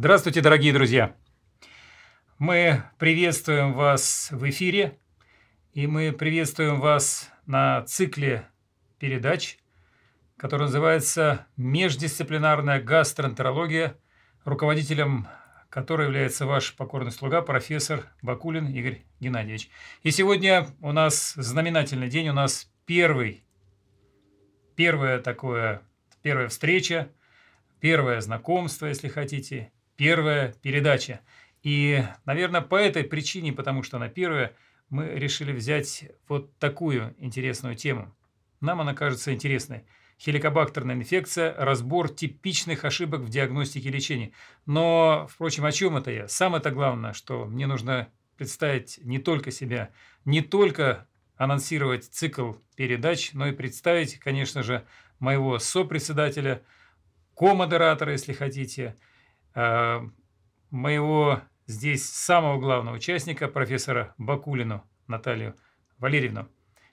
Здравствуйте, дорогие друзья! Мы приветствуем вас в эфире, и мы приветствуем вас на цикле передач, который называется «Междисциплинарная гастроэнтерология», руководителем которой является ваш покорный слуга, профессор Бакулин Игорь Геннадьевич. И сегодня у нас знаменательный день, у нас первый, первое такое, первая встреча, первое знакомство, если хотите, первая передача. И, наверное, по этой причине, потому что она первая, мы решили взять вот такую интересную тему. Нам она кажется интересной. Хеликобактерная инфекция, разбор типичных ошибок в диагностике и лечении. Но, впрочем, о чем это я? Самое-то главное, что мне нужно представить не только себя, не только анонсировать цикл передач, но и представить, конечно же, моего сопредседателя, ко-модератора, если хотите, моего здесь самого главного участника, профессора Бакулину Наталью Валерьевну.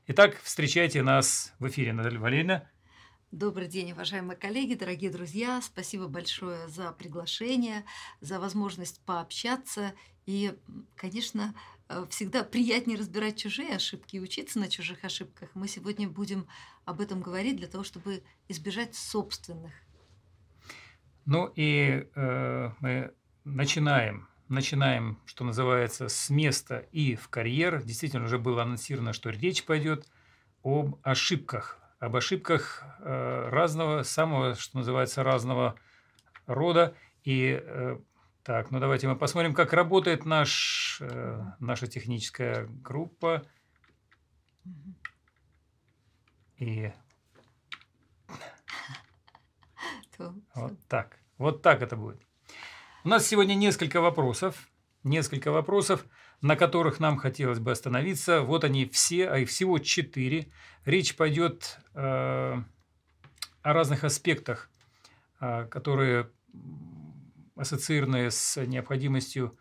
Итак, встречайте нас в эфире, Наталья Валерьевна. Добрый день, уважаемые коллеги, дорогие друзья. Спасибо большое за приглашение, за возможность пообщаться. И, конечно, э, всегда приятнее разбирать чужие ошибки и учиться на чужих ошибках. Мы сегодня будем об этом говорить для того, чтобы избежать собственных. Ну и э, мы начинаем начинаем, что называется, с места и в карьер. Действительно, уже было анонсировано, что речь пойдет об ошибках. Об ошибках э, разного, самого, что называется, разного рода. И э, так, ну давайте мы посмотрим, как работает наш, э, наша техническая группа. И вот так. Вот так это будет. У нас сегодня несколько вопросов, несколько вопросов, на которых нам хотелось бы остановиться. Вот они все, а их всего четыре. Речь пойдет э, о разных аспектах, э, которые ассоциированы с необходимостью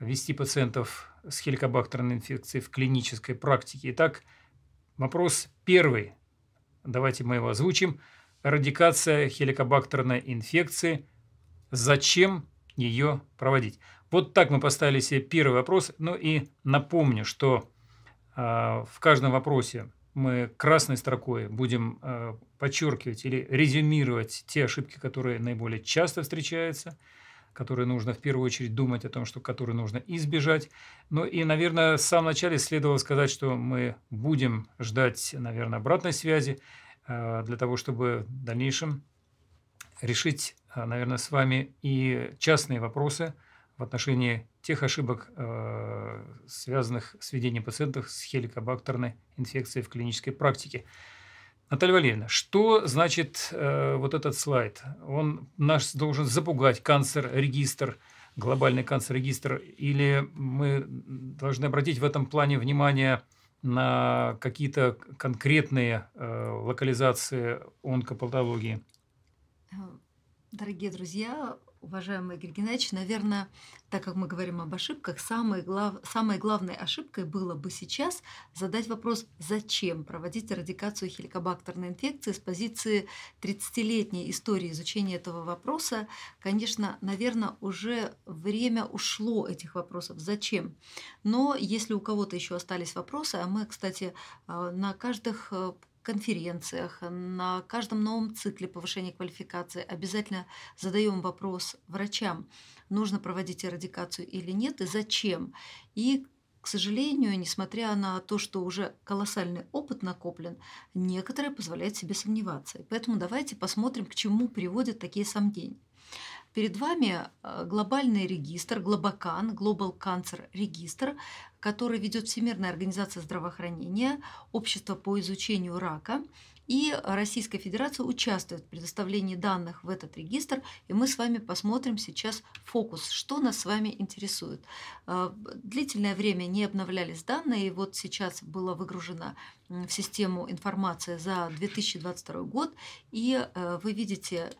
вести пациентов с хеликобактерной инфекцией в клинической практике. Итак, вопрос первый. Давайте мы его озвучим. Радикация хеликобактерной инфекции. Зачем ее проводить. Вот так мы поставили себе первый вопрос. Ну и напомню, что э, в каждом вопросе мы красной строкой будем э, подчеркивать или резюмировать те ошибки, которые наиболее часто встречаются, которые нужно в первую очередь думать о том, что которые нужно избежать. Ну и, наверное, в самом начале следовало сказать, что мы будем ждать, наверное, обратной связи для того, чтобы в дальнейшем решить а, наверное, с вами и частные вопросы в отношении тех ошибок, э, связанных с ведением пациентов с хеликобактерной инфекцией в клинической практике. Наталья Валерьевна, что значит э, вот этот слайд? Он нас должен запугать канцер-регистр, глобальный канцер-регистр, или мы должны обратить в этом плане внимание на какие-то конкретные э, локализации онкопатологии? Дорогие друзья, уважаемый Игорь Геннадьевич, наверное, так как мы говорим об ошибках, самой, глав... самой главной ошибкой было бы сейчас задать вопрос, зачем проводить эрадикацию хеликобактерной инфекции с позиции 30-летней истории изучения этого вопроса. Конечно, наверное, уже время ушло этих вопросов. Зачем? Но если у кого-то еще остались вопросы, а мы, кстати, а, на каждых э, конференциях, на каждом новом цикле повышения квалификации обязательно задаем вопрос врачам, нужно проводить эрадикацию или нет, и зачем. И к сожалению, несмотря на то, что уже колоссальный опыт накоплен, некоторые позволяют себе сомневаться. И поэтому давайте посмотрим, к чему приводят такие сомнения. Перед вами э, глобальный регистр, Глобакан, Global Cancer Register, который ведет Всемирная организация здравоохранения, Общество по изучению рака. И Российская Федерация участвует в предоставлении данных в этот регистр, и мы с вами посмотрим сейчас фокус, что нас с вами интересует. Э, длительное время не обновлялись данные, и вот сейчас была выгружена в систему информация за 2022 год, и э, вы видите,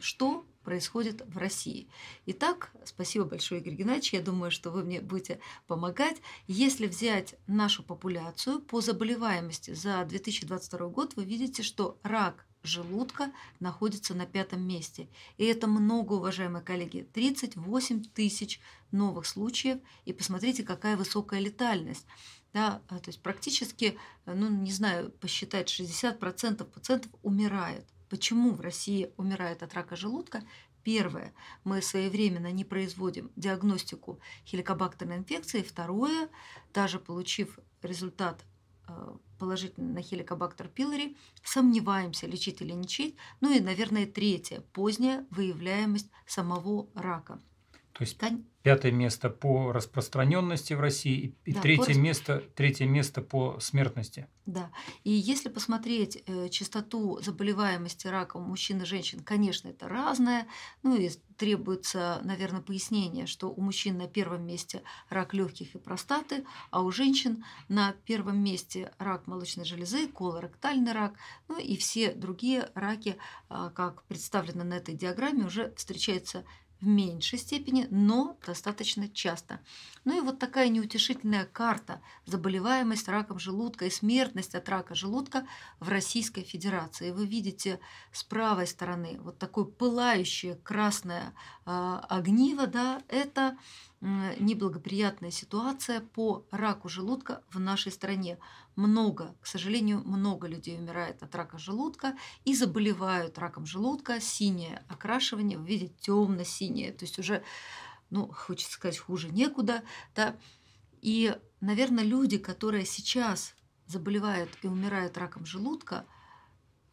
что происходит в России. Итак, спасибо большое, Игорь Геннадьевич. Я думаю, что вы мне будете помогать. Если взять нашу популяцию по заболеваемости за 2022 год, вы видите, что рак желудка находится на пятом месте. И это много, уважаемые коллеги. 38 тысяч новых случаев. И посмотрите, какая высокая летальность. Да, то есть практически, ну не знаю, посчитать 60% пациентов умирают. Почему в России умирает от рака желудка? Первое, мы своевременно не производим диагностику хеликобактерной инфекции. Второе, даже получив результат э, положительный на хеликобактер пилори, сомневаемся, лечить или не лечить. Ну и, наверное, третье, поздняя выявляемость самого рака. То есть пятое место по распространенности в России и да, третье, по... место, третье место по смертности. Да. И если посмотреть э, частоту заболеваемости раком мужчин и женщин, конечно, это разное. Ну и требуется, наверное, пояснение, что у мужчин на первом месте рак легких и простаты, а у женщин на первом месте рак молочной железы, колоректальный рак, ну и все другие раки, а, как представлено на этой диаграмме, уже встречаются в меньшей степени, но достаточно часто. Ну и вот такая неутешительная карта заболеваемость раком желудка и смертность от рака желудка в Российской Федерации. Вы видите с правой стороны вот такое пылающее красное э, огниво, да, это неблагоприятная ситуация по раку желудка в нашей стране. Много, к сожалению, много людей умирает от рака желудка и заболевают раком желудка. Синее окрашивание в виде темно-синее, то есть уже, ну, хочется сказать, хуже некуда. Да? И, наверное, люди, которые сейчас заболевают и умирают раком желудка,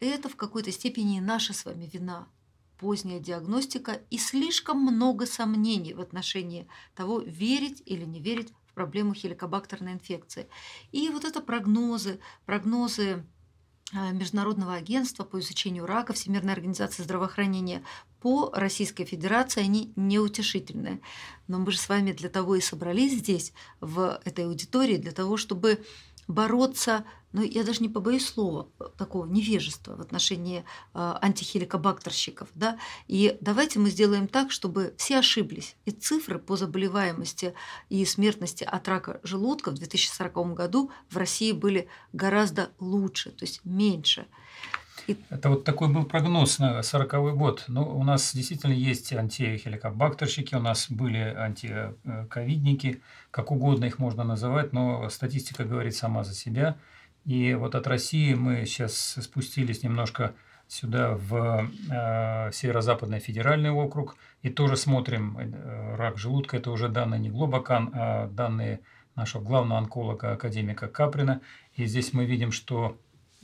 это в какой-то степени наша с вами вина, поздняя диагностика и слишком много сомнений в отношении того, верить или не верить проблему хеликобактерной инфекции. И вот это прогнозы, прогнозы а, Международного агентства по изучению рака, Всемирной организации здравоохранения по Российской Федерации, они неутешительные. Но мы же с вами для того и собрались здесь, в этой аудитории, для того, чтобы бороться, ну, я даже не побоюсь слова, такого невежества в отношении э, антихеликобактерщиков. Да? И давайте мы сделаем так, чтобы все ошиблись. И цифры по заболеваемости и смертности от рака желудка в 2040 году в России были гораздо лучше, то есть меньше. Это вот такой был прогноз на 40 год. Но ну, у нас действительно есть антихеликобактерщики, у нас были антиковидники, как угодно их можно называть, но статистика говорит сама за себя. И вот от России мы сейчас спустились немножко сюда в э, Северо-Западный федеральный округ и тоже смотрим э, рак желудка. Это уже данные не Глобакан, а данные нашего главного онколога, академика Каприна. И здесь мы видим, что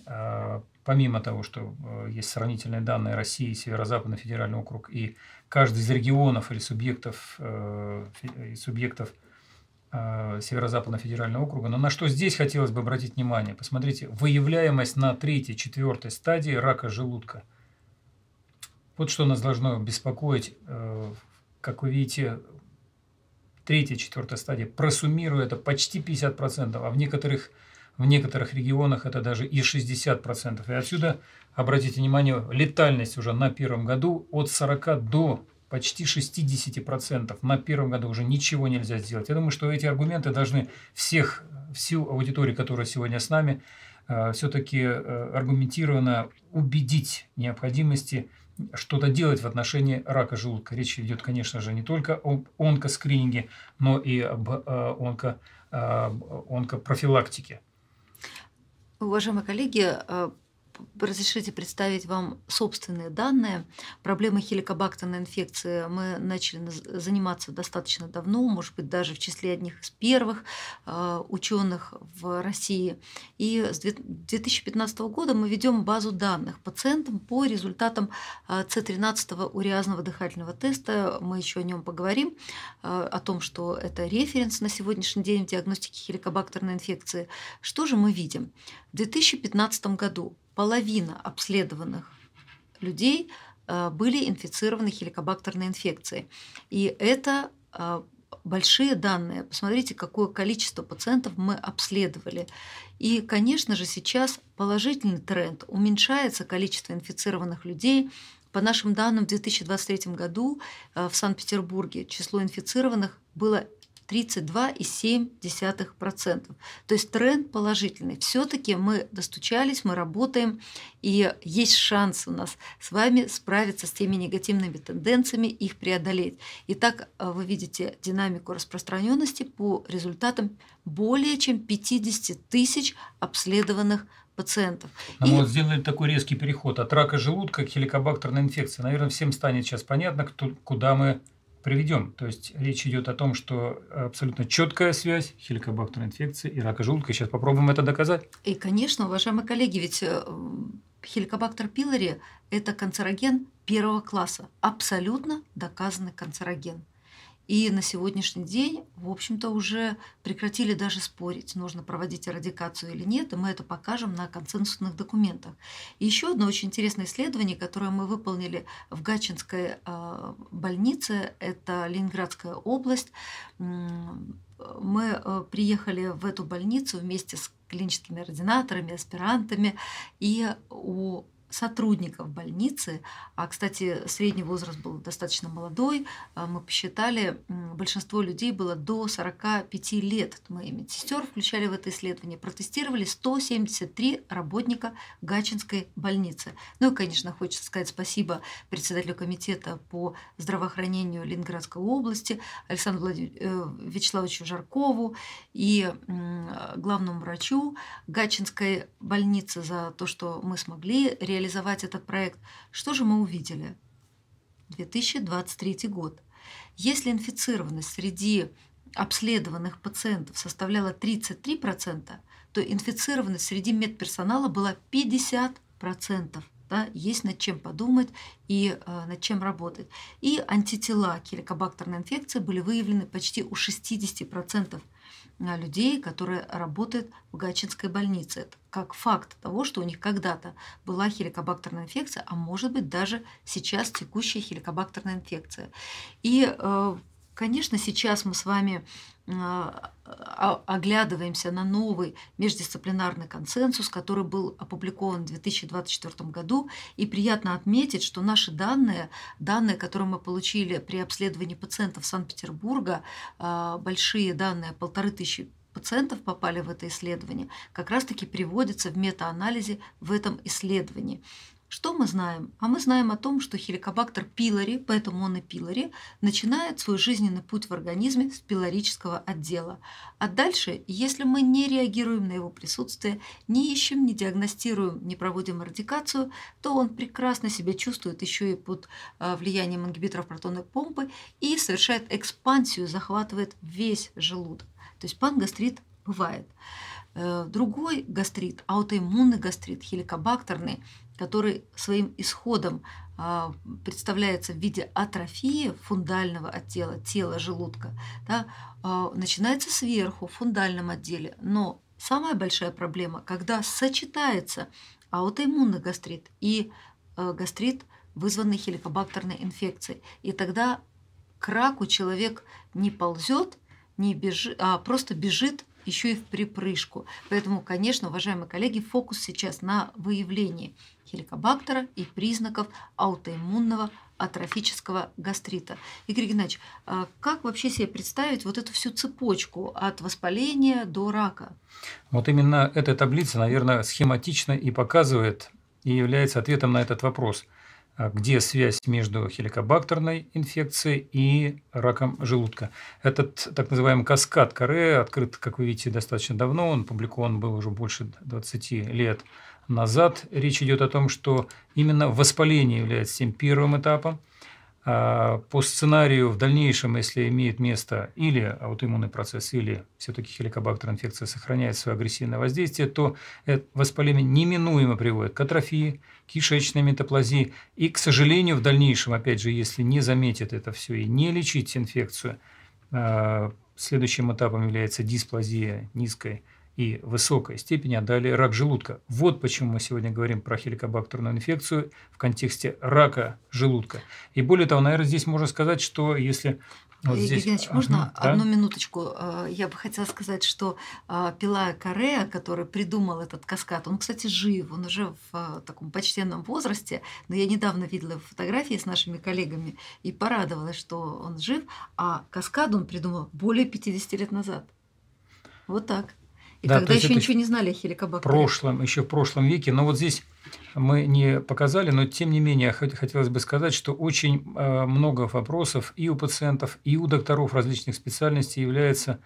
э, помимо того, что э, есть сравнительные данные России, Северо-Западный федеральный округ, и каждый из регионов или субъектов, э, субъектов э, Северо-Западного федерального округа. Но на что здесь хотелось бы обратить внимание? Посмотрите, выявляемость на третьей, четвертой стадии рака желудка. Вот что нас должно беспокоить. Как вы видите, третья, четвертая стадия, просуммируя это почти 50%, а в некоторых в некоторых регионах это даже и 60%. И отсюда, обратите внимание, летальность уже на первом году от 40 до почти 60%. На первом году уже ничего нельзя сделать. Я думаю, что эти аргументы должны всех, всю аудиторию, которая сегодня с нами, э, все-таки э, аргументированно убедить необходимости что-то делать в отношении рака желудка. Речь идет, конечно же, не только об онкоскрининге, но и об э, онко, онкопрофилактике. Уважаемые коллеги, э, разрешите представить вам собственные данные. Проблемы хеликобактерной инфекции мы начали заниматься достаточно давно, может быть, даже в числе одних из первых э, ученых в России. И с 2015 года мы ведем базу данных пациентам по результатам С13 э, уреазного дыхательного теста. Мы еще о нем поговорим, э, о том, что это референс на сегодняшний день в диагностике хеликобактерной инфекции. Что же мы видим? В 2015 году половина обследованных людей э, были инфицированы хеликобактерной инфекцией. И это э, большие данные. Посмотрите, какое количество пациентов мы обследовали. И, конечно же, сейчас положительный тренд. Уменьшается количество инфицированных людей. По нашим данным, в 2023 году э, в Санкт-Петербурге число инфицированных было 32,7%. То есть тренд положительный. Все-таки мы достучались, мы работаем, и есть шанс у нас с вами справиться с теми негативными тенденциями, их преодолеть. Итак, э, вы видите динамику распространенности по результатам более чем 50 тысяч обследованных пациентов. Ну, и... Вот сделали такой резкий переход от рака желудка к хеликобактерной инфекции. Наверное, всем станет сейчас понятно, кто, куда мы приведем. То есть речь идет о том, что абсолютно четкая связь хеликобактерной инфекции и рака желудка. Сейчас попробуем это доказать. И, конечно, уважаемые коллеги, ведь э, хеликобактер пилори – это канцероген первого класса, абсолютно доказанный канцероген. И на сегодняшний день, в общем-то, уже прекратили даже спорить, нужно проводить эрадикацию или нет, и мы это покажем на консенсусных документах. И еще одно очень интересное исследование, которое мы выполнили в Гачинской а, больнице, это Ленинградская область. Мы э, приехали в эту больницу вместе с клиническими ординаторами, аспирантами, и у сотрудников больницы, а, кстати, средний возраст был достаточно молодой, а, мы посчитали, большинство людей было до 45 лет. Мы медсестер включали в это исследование, протестировали 173 работника Гачинской больницы. Ну и, конечно, хочется сказать спасибо председателю комитета по здравоохранению Ленинградской области Александру Владимировичу э, Вячеславовичу Жаркову и главному врачу Гачинской больницы за то, что мы смогли реализовать реализовать этот проект, что же мы увидели? 2023 год. Если инфицированность среди обследованных пациентов составляла 33%, то инфицированность среди медперсонала была 50%. Да, есть над чем подумать и э, над чем работать. И антитела к хеликобактерной инфекции были выявлены почти у 60% людей, которые работают в Гатчинской больнице. Это как факт того, что у них когда-то была хеликобактерная инфекция, а может быть даже сейчас текущая хеликобактерная инфекция. И э, Конечно, сейчас мы с вами а, оглядываемся на новый междисциплинарный консенсус, который был опубликован в 2024 году. И приятно отметить, что наши данные, данные, которые мы получили при обследовании пациентов Санкт-Петербурга, а, большие данные, полторы тысячи пациентов попали в это исследование, как раз-таки приводятся в метаанализе в этом исследовании. Что мы знаем? А мы знаем о том, что хеликобактер пилори, поэтому он и пилори, начинает свой жизненный путь в организме с пилорического отдела. А дальше, если мы не реагируем на его присутствие, не ищем, не диагностируем, не проводим радикацию, то он прекрасно себя чувствует еще и под а, влиянием ингибиторов протонной помпы и совершает экспансию, захватывает весь желудок. То есть пангастрит бывает. Э, другой гастрит, аутоиммунный гастрит, хеликобактерный, который своим исходом а, представляется в виде атрофии фундального отдела тела желудка, да, а, начинается сверху, в фундальном отделе. Но самая большая проблема, когда сочетается аутоиммунный гастрит и а, гастрит, вызванный хеликобактерной инфекцией. И тогда к раку человек не ползет, не бежит, а просто бежит еще и в припрыжку. Поэтому, конечно, уважаемые коллеги, фокус сейчас на выявлении хеликобактера и признаков аутоиммунного атрофического гастрита. Игорь Геннадьевич, а как вообще себе представить вот эту всю цепочку от воспаления до рака? Вот именно эта таблица, наверное, схематично и показывает и является ответом на этот вопрос – где связь между хеликобактерной инфекцией и раком желудка. Этот так называемый каскад Каре открыт, как вы видите, достаточно давно, он опубликован был уже больше 20 лет назад. Речь идет о том, что именно воспаление является тем первым этапом, а, по сценарию в дальнейшем, если имеет место или аутоиммунный процесс, или все-таки хеликобактерная инфекция сохраняет свое агрессивное воздействие, то воспаление неминуемо приводит к атрофии, кишечной метаплазии. И, к сожалению, в дальнейшем, опять же, если не заметит это все и не лечить инфекцию, а, следующим этапом является дисплазия низкой и высокой степени, а далее рак желудка. Вот почему мы сегодня говорим про хеликобактерную инфекцию в контексте рака желудка. И более того, наверное, здесь можно сказать, что если Вот здесь... Евгений можно да? одну минуточку? А, я бы хотела сказать, что а, Пилая Корея, который придумал этот каскад, он, кстати, жив, он уже в а, таком почтенном возрасте, но я недавно видела фотографии с нашими коллегами и порадовалась, что он жив, а каскад он придумал более 50 лет назад. Вот так. И да, тогда еще ничего не знали о хеликобактере. В прошлом, еще в прошлом веке. Но вот здесь мы не показали, но тем не менее хотелось бы сказать, что очень э, много вопросов и у пациентов, и у докторов различных специальностей является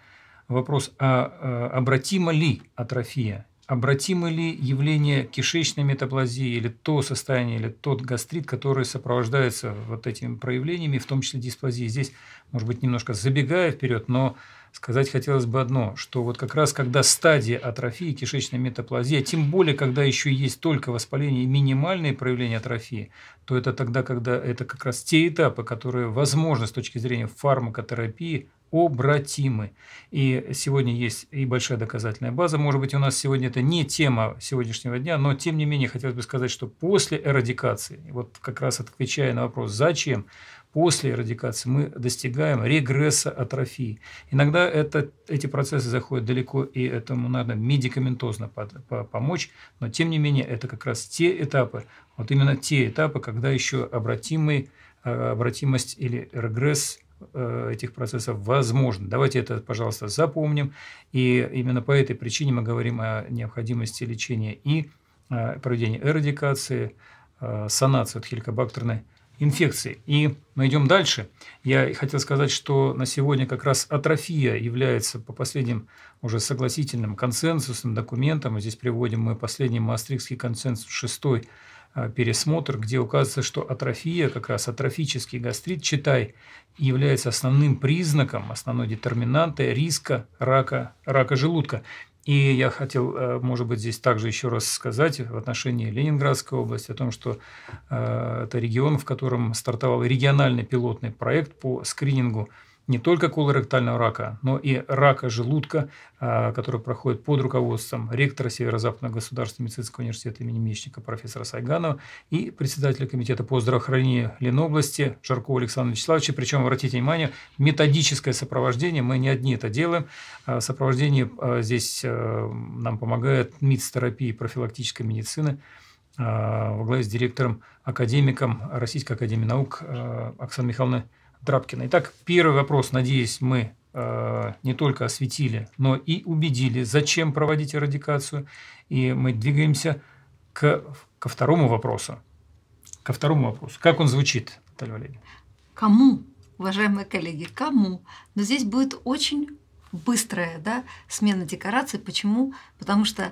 вопрос, а обратима ли атрофия, обратимы ли явление кишечной метаплазии или то состояние, или тот гастрит, который сопровождается вот этими проявлениями, в том числе дисплазии. Здесь, может быть, немножко забегая вперед, но Сказать хотелось бы одно, что вот как раз когда стадия атрофии, кишечной метаплазии, тем более, когда еще есть только воспаление и минимальные проявления атрофии, то это тогда, когда это как раз те этапы, которые возможны с точки зрения фармакотерапии, обратимы. И сегодня есть и большая доказательная база. Может быть, у нас сегодня это не тема сегодняшнего дня, но тем не менее хотелось бы сказать, что после эрадикации, вот как раз отвечая на вопрос, зачем, после эрадикации мы достигаем регресса атрофии. Иногда это, эти процессы заходят далеко, и этому надо медикаментозно под, по, помочь, но тем не менее это как раз те этапы, вот именно те этапы, когда еще обратимый, э, обратимость или регресс э, этих процессов возможно. Давайте это, пожалуйста, запомним. И именно по этой причине мы говорим о необходимости лечения и э, проведения эрадикации, санации от хеликобактерной инфекции. И мы идем дальше. Я хотел сказать, что на сегодня как раз атрофия является по последним уже согласительным консенсусным документам. Здесь приводим мы последний Маастрихтский консенсус, шестой а, пересмотр, где указывается, что атрофия, как раз атрофический гастрит, читай, является основным признаком, основной детерминантой риска рака, рака желудка. И я хотел, э, может быть, здесь также еще раз сказать в отношении Ленинградской области о том, что э, это регион, в котором стартовал региональный пилотный проект по скринингу не только колоректального рака, но и рака желудка, а, который проходит под руководством ректора Северо-Западного государственного медицинского университета имени Мечника профессора Сайганова и председателя комитета по здравоохранению Ленобласти Жаркова Александра Вячеславовича. Причем, обратите внимание, методическое сопровождение, мы не одни это делаем. А, сопровождение а, здесь нам помогает МИЦ терапии профилактической медицины во главе с директором, академиком Российской академии наук Оксаной Михайловной Драбкина. Итак, первый вопрос, надеюсь, мы э, не только осветили, но и убедили, зачем проводить эрадикацию. И мы двигаемся к, ко второму вопросу. Ко второму вопросу. Как он звучит, Наталья Валерьевна? Кому, уважаемые коллеги, кому? Но здесь будет очень быстрая да, смена декораций. Почему? Потому что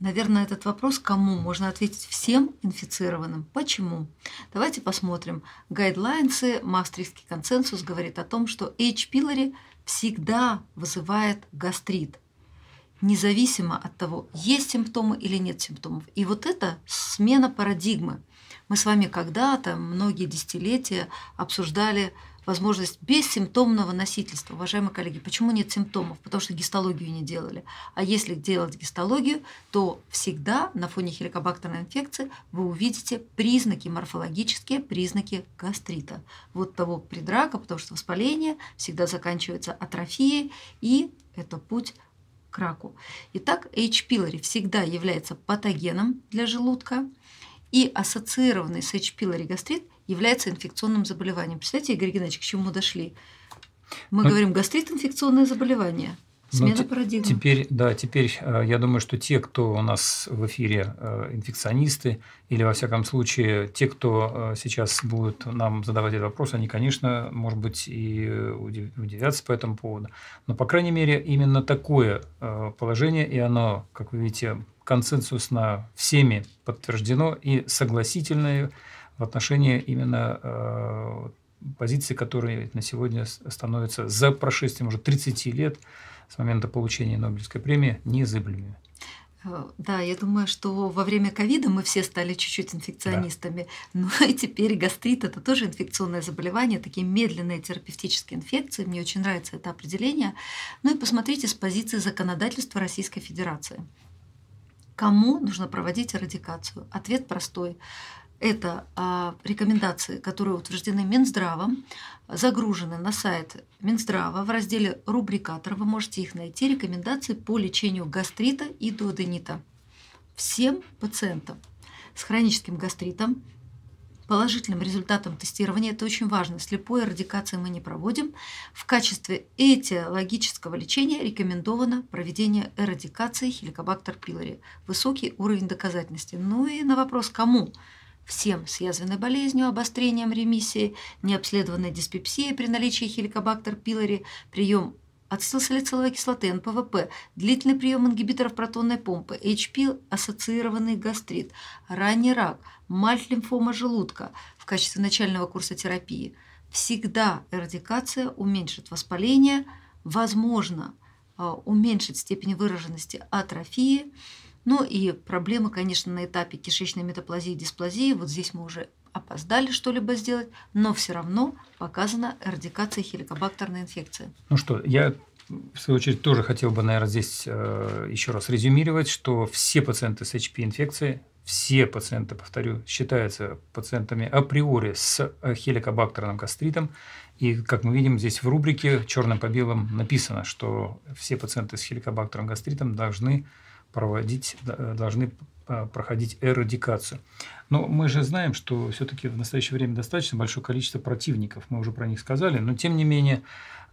Наверное, этот вопрос кому можно ответить всем инфицированным. Почему? Давайте посмотрим. Гайдлайнсы, Мастрихтский консенсус говорит о том, что H. pylori всегда вызывает гастрит, независимо от того, есть симптомы или нет симптомов. И вот это смена парадигмы. Мы с вами когда-то, многие десятилетия, обсуждали возможность бессимптомного носительства. Уважаемые коллеги, почему нет симптомов? Потому что гистологию не делали. А если делать гистологию, то всегда на фоне хеликобактерной инфекции вы увидите признаки, морфологические признаки гастрита. Вот того предрака, потому что воспаление всегда заканчивается атрофией, и это путь к раку. Итак, H. pylori всегда является патогеном для желудка, и ассоциированный с H. pylori гастрит является инфекционным заболеванием. Представляете, Игорь Геннадьевич, к чему мы дошли? Мы ну, говорим, гастрит – инфекционное заболевание. Ну, Смена ну, парадигмы. Теперь, да, теперь э, я думаю, что те, кто у нас в эфире э, инфекционисты, или, во всяком случае, те, кто э, сейчас будут нам задавать этот вопрос, они, конечно, может быть, и удивятся по этому поводу. Но, по крайней мере, именно такое положение, и оно, как вы видите, консенсусно всеми подтверждено и согласительное в отношении именно э, позиции, которые на сегодня становятся за прошествием уже 30 лет с момента получения Нобелевской премии неизыблемыми. Э, да, я думаю, что во время ковида мы все стали чуть-чуть инфекционистами. Да. Ну и теперь гастрит это тоже инфекционное заболевание, такие медленные терапевтические инфекции. Мне очень нравится это определение. Ну и посмотрите с позиции законодательства Российской Федерации. Кому нужно проводить эрадикацию? Ответ простой Это а, рекомендации, которые утверждены Минздравом, загружены на сайт Минздрава в разделе «Рубрикатор». Вы можете их найти. Рекомендации по лечению гастрита и дуоденита. Всем пациентам с хроническим гастритом положительным результатом тестирования, это очень важно, слепой эрадикации мы не проводим. В качестве этиологического лечения рекомендовано проведение эрадикации хеликобактер пилори. Высокий уровень доказательности. Ну и на вопрос, кому? Всем с язвенной болезнью, обострением ремиссии, необследованной диспепсией при наличии хеликобактер пилори, прием ацетилсалициловой кислоты, НПВП, длительный прием ингибиторов протонной помпы, HP-ассоциированный гастрит, ранний рак, мальт-лимфома желудка в качестве начального курса терапии. Всегда эрадикация уменьшит воспаление, возможно, а, уменьшить степень выраженности атрофии, ну и проблемы, конечно, на этапе кишечной метаплазии и дисплазии. Вот здесь мы уже опоздали что-либо сделать, но все равно показана эрадикация хеликобактерной инфекции. Ну что, я в свою очередь тоже хотел бы, наверное, здесь э, еще раз резюмировать, что все пациенты с HP-инфекцией, все пациенты, повторю, считаются пациентами априори с хеликобактерным гастритом. И, как мы видим, здесь в рубрике черным по белому написано, что все пациенты с хеликобактерным гастритом должны проводить, должны а, проходить эрадикацию. Но мы же знаем, что все-таки в настоящее время достаточно большое количество противников, мы уже про них сказали, но тем не менее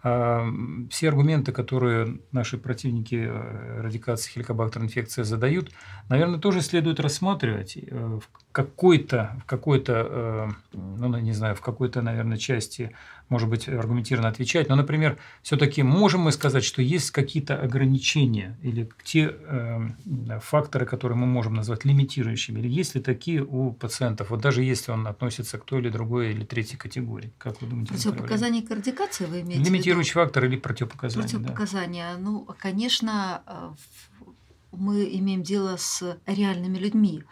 а, все аргументы, которые наши противники э, радикации хеликобактерной инфекции задают, наверное, тоже следует рассматривать э, какой-то, в какой-то, э, ну, не знаю, в какой-то, наверное, части, может быть, аргументированно отвечать. Но, например, все-таки можем мы сказать, что есть какие-то ограничения или те факторы, которые мы можем назвать лимитирующими, или есть ли такие у пациентов, вот даже если он относится к той или другой или третьей категории? Как вы думаете? Противопоказания к радикации вы имеете Лимитирующий фактор или противопоказания? Противопоказания. Да. Ну, конечно, э, мы имеем дело с реальными людьми.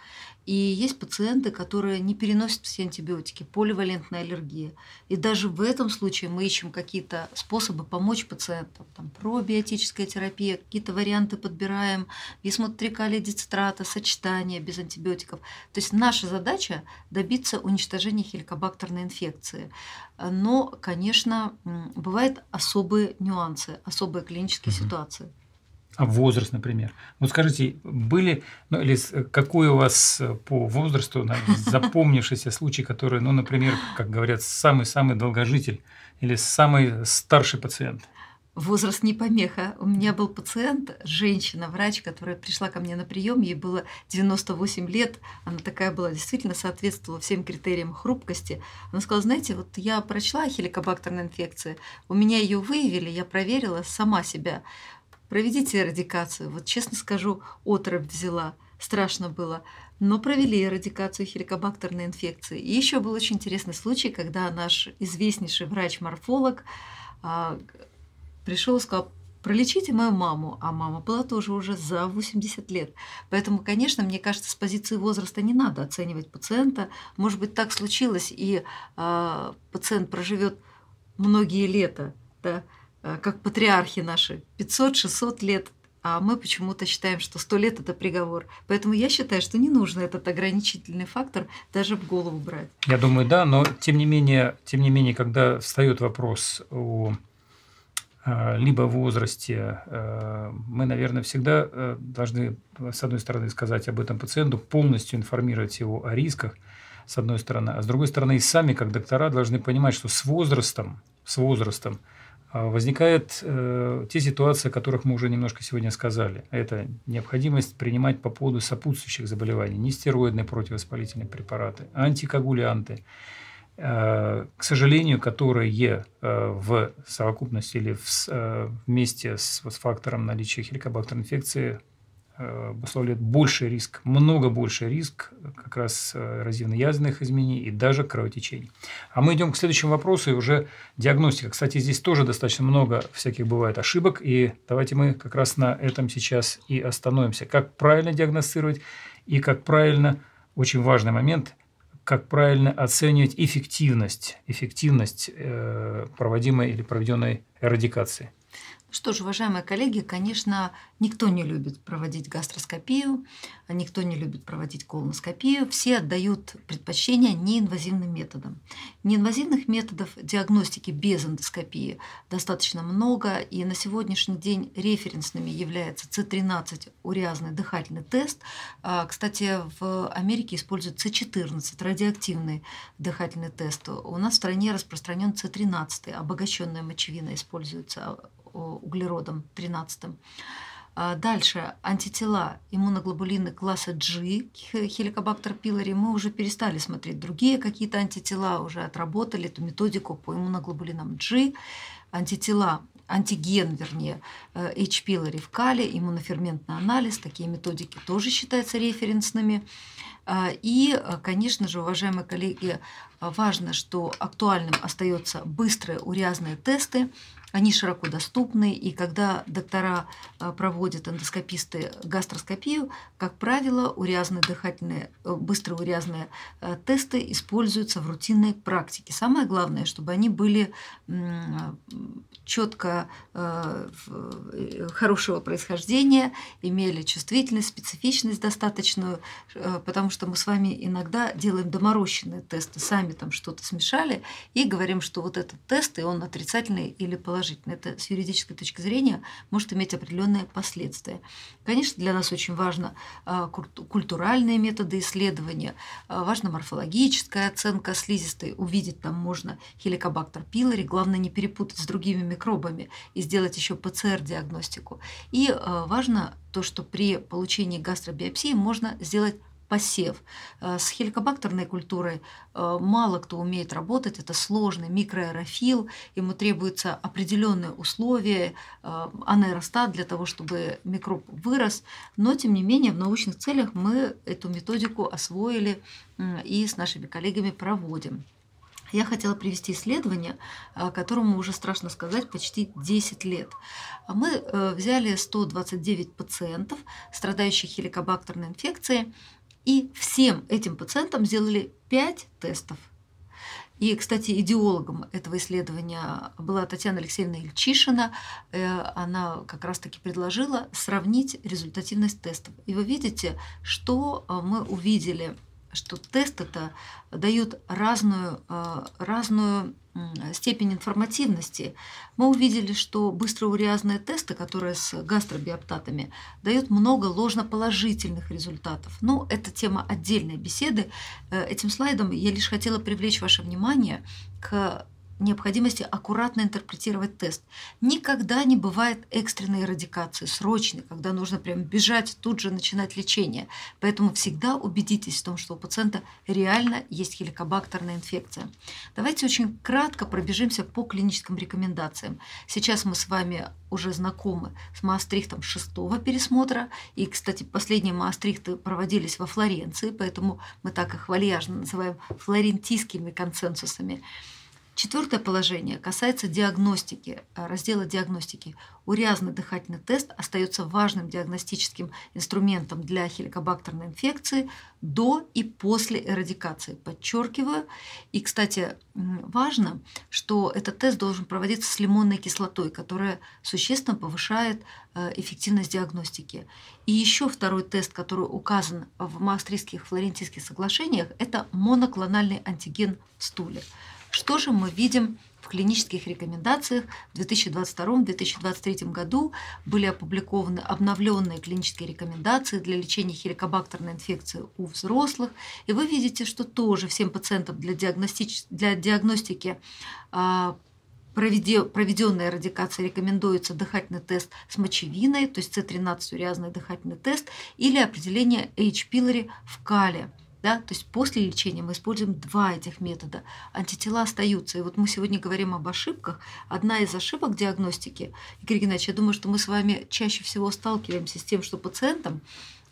И есть пациенты, которые не переносят все антибиотики, поливалентная аллергия. И даже в этом случае мы ищем какие-то способы помочь пациентам. Там, пробиотическая терапия, какие-то варианты подбираем, висмотрикалия дицетрата, сочетание без антибиотиков. То есть наша задача добиться уничтожения хеликобактерной инфекции. Но, конечно, бывают особые нюансы, особые клинические угу. ситуации. А возраст, например. Вот скажите, были, ну или какой у вас э, по возрасту запомнившийся случай, который, ну, например, как говорят, самый-самый долгожитель или самый старший пациент? Возраст не помеха. У меня был пациент, женщина, врач, которая пришла ко мне на прием, ей было 98 лет, она такая была, действительно соответствовала всем критериям хрупкости. Она сказала, знаете, вот я прочла хеликобактерная инфекция, у меня ее выявили, я проверила сама себя проведите эрадикацию. Вот честно скажу, отрыв взяла, страшно было. Но провели эрадикацию хеликобактерной инфекции. И еще был очень интересный случай, когда наш известнейший врач-морфолог а, пришел и сказал, пролечите мою маму, а мама была тоже уже за 80 лет. Поэтому, конечно, мне кажется, с позиции возраста не надо оценивать пациента. Может быть, так случилось, и э, пациент проживет многие лета, да, как патриархи наши, 500-600 лет, а мы почему-то считаем, что 100 лет – это приговор. Поэтому я считаю, что не нужно этот ограничительный фактор даже в голову брать. Я думаю, да, но тем не менее, тем не менее когда встает вопрос о э, либо возрасте, э, мы, наверное, всегда должны, с одной стороны, сказать об этом пациенту, полностью информировать его о рисках, с одной стороны, а с другой стороны, и сами, как доктора, должны понимать, что с возрастом, с возрастом – возникают э, те ситуации, о которых мы уже немножко сегодня сказали. Это необходимость принимать по поводу сопутствующих заболеваний, нестероидные противовоспалительные препараты, антикоагулянты, э, к сожалению, которые э, в совокупности или в, э, вместе с, с фактором наличия хеликобактерной инфекции Э, обусловливает больший риск, много больший риск как раз э, эрозивно-язвенных изменений и даже кровотечений. А мы идем к следующему вопросу, и уже диагностика. Кстати, здесь тоже достаточно много всяких бывает ошибок, и давайте мы как раз на этом сейчас и остановимся. Как правильно диагностировать и как правильно, очень важный момент, как правильно оценивать эффективность, эффективность э, проводимой или проведенной эрадикации. Что ж, уважаемые коллеги, конечно, никто не любит проводить гастроскопию, никто не любит проводить колоноскопию. Все отдают предпочтение неинвазивным методам. Неинвазивных методов диагностики без эндоскопии достаточно много, и на сегодняшний день референсными является С13 уриазный дыхательный тест. А, кстати, в Америке используют С14 радиоактивный дыхательный тест. У нас в стране распространен С13, обогащенная мочевина используется углеродом 13. А дальше антитела иммуноглобулины класса G, хеликобактер пилори, мы уже перестали смотреть другие какие-то антитела, уже отработали эту методику по иммуноглобулинам G. Антитела, антиген, вернее, H. pylori в кале, иммуноферментный анализ, такие методики тоже считаются референсными. А, и, конечно же, уважаемые коллеги, важно, что актуальным остаются быстрые уриазные тесты, они широко доступны, и когда доктора э, проводят эндоскописты гастроскопию, как правило, урязные дыхательные, э, быстрые урязные э, тесты используются в рутинной практике. Самое главное, чтобы они были четко хорошего происхождения, имели чувствительность, специфичность достаточную, потому что мы с вами иногда делаем доморощенные тесты, сами там что-то смешали и говорим, что вот этот тест, и он отрицательный или положительный положительно. Это с юридической точки зрения может иметь определенные последствия. Конечно, для нас очень важно а, культуральные методы исследования, а, важна морфологическая оценка слизистой. Увидеть там можно хеликобактер пилори, главное не перепутать с другими микробами и сделать еще ПЦР-диагностику. И а, важно то, что при получении гастробиопсии можно сделать посев. Э, с хеликобактерной культурой э, мало кто умеет работать, это сложный микроаэрофил, ему требуются определенные условия, э, анаэростат для того, чтобы микроб вырос, но тем не менее в научных целях мы эту методику освоили и с нашими коллегами проводим. Я хотела привести исследование, которому уже страшно сказать почти 10 лет. Мы взяли 129 пациентов, страдающих хеликобактерной инфекцией, и всем этим пациентам сделали 5 тестов. И, кстати, идеологом этого исследования была Татьяна Алексеевна Ильчишина. Э, она как раз-таки предложила сравнить результативность тестов. И вы видите, что э, мы увидели что тест это дают разную, э, разную степень информативности. Мы увидели, что быстроуриазные тесты, которые с гастробиоптатами, дают много ложноположительных результатов. Но это тема отдельной беседы. Э, этим слайдом я лишь хотела привлечь ваше внимание к необходимости аккуратно интерпретировать тест. Никогда не бывает экстренной эрадикации, срочной, когда нужно прям бежать, тут же начинать лечение. Поэтому всегда убедитесь в том, что у пациента реально есть хеликобактерная инфекция. Давайте очень кратко пробежимся по клиническим рекомендациям. Сейчас мы с вами уже знакомы с маастрихтом шестого пересмотра. И, кстати, последние маастрихты проводились во Флоренции, поэтому мы так их вальяжно называем флорентийскими консенсусами. Четвертое положение касается диагностики, э, раздела диагностики. Уриазный дыхательный тест остается важным диагностическим инструментом для хеликобактерной инфекции до и после эрадикации. Подчеркиваю. И, кстати, важно, что этот тест должен проводиться с лимонной кислотой, которая существенно повышает э, эффективность диагностики. И еще второй тест, который указан в Маастрихтских флорентийских соглашениях, это моноклональный антиген в стуле. Что же мы видим в клинических рекомендациях в 2022-2023 году были опубликованы обновленные клинические рекомендации для лечения хеликобактерной инфекции у взрослых. И вы видите, что тоже всем пациентам для, диагностич... для диагностики а, проведенная радикация рекомендуется дыхательный тест с мочевиной, то есть С13 урязный дыхательный тест, или определение H. pylori в кале – да? То есть после лечения мы используем два этих метода. Антитела остаются. И вот мы сегодня говорим об ошибках. Одна из ошибок диагностики, Игорь Геннадьевич, я думаю, что мы с вами чаще всего сталкиваемся с тем, что пациентам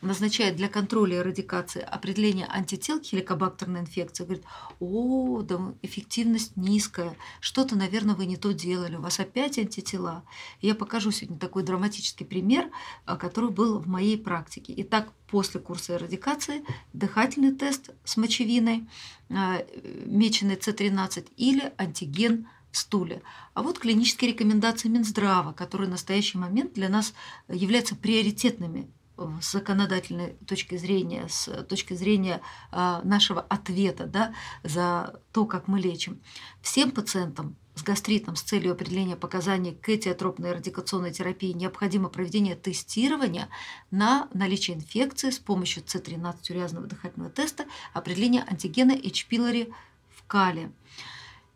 назначает для контроля эрадикации определение антител к хеликобактерной инфекции, говорит, о, да эффективность низкая, что-то, наверное, вы не то делали, у вас опять антитела. я покажу сегодня такой драматический пример, а, который был в моей практике. Итак, после курса эрадикации дыхательный тест с мочевиной, а, меченый С13 или антиген стуле. А вот клинические рекомендации Минздрава, которые в настоящий момент для нас являются приоритетными с законодательной точки зрения, с точки зрения а, нашего ответа да, за то, как мы лечим. Всем пациентам с гастритом с целью определения показаний к этиотропной радикационной терапии необходимо проведение тестирования на наличие инфекции с помощью С13 урязного дыхательного теста, определения антигена H. pylori в кале.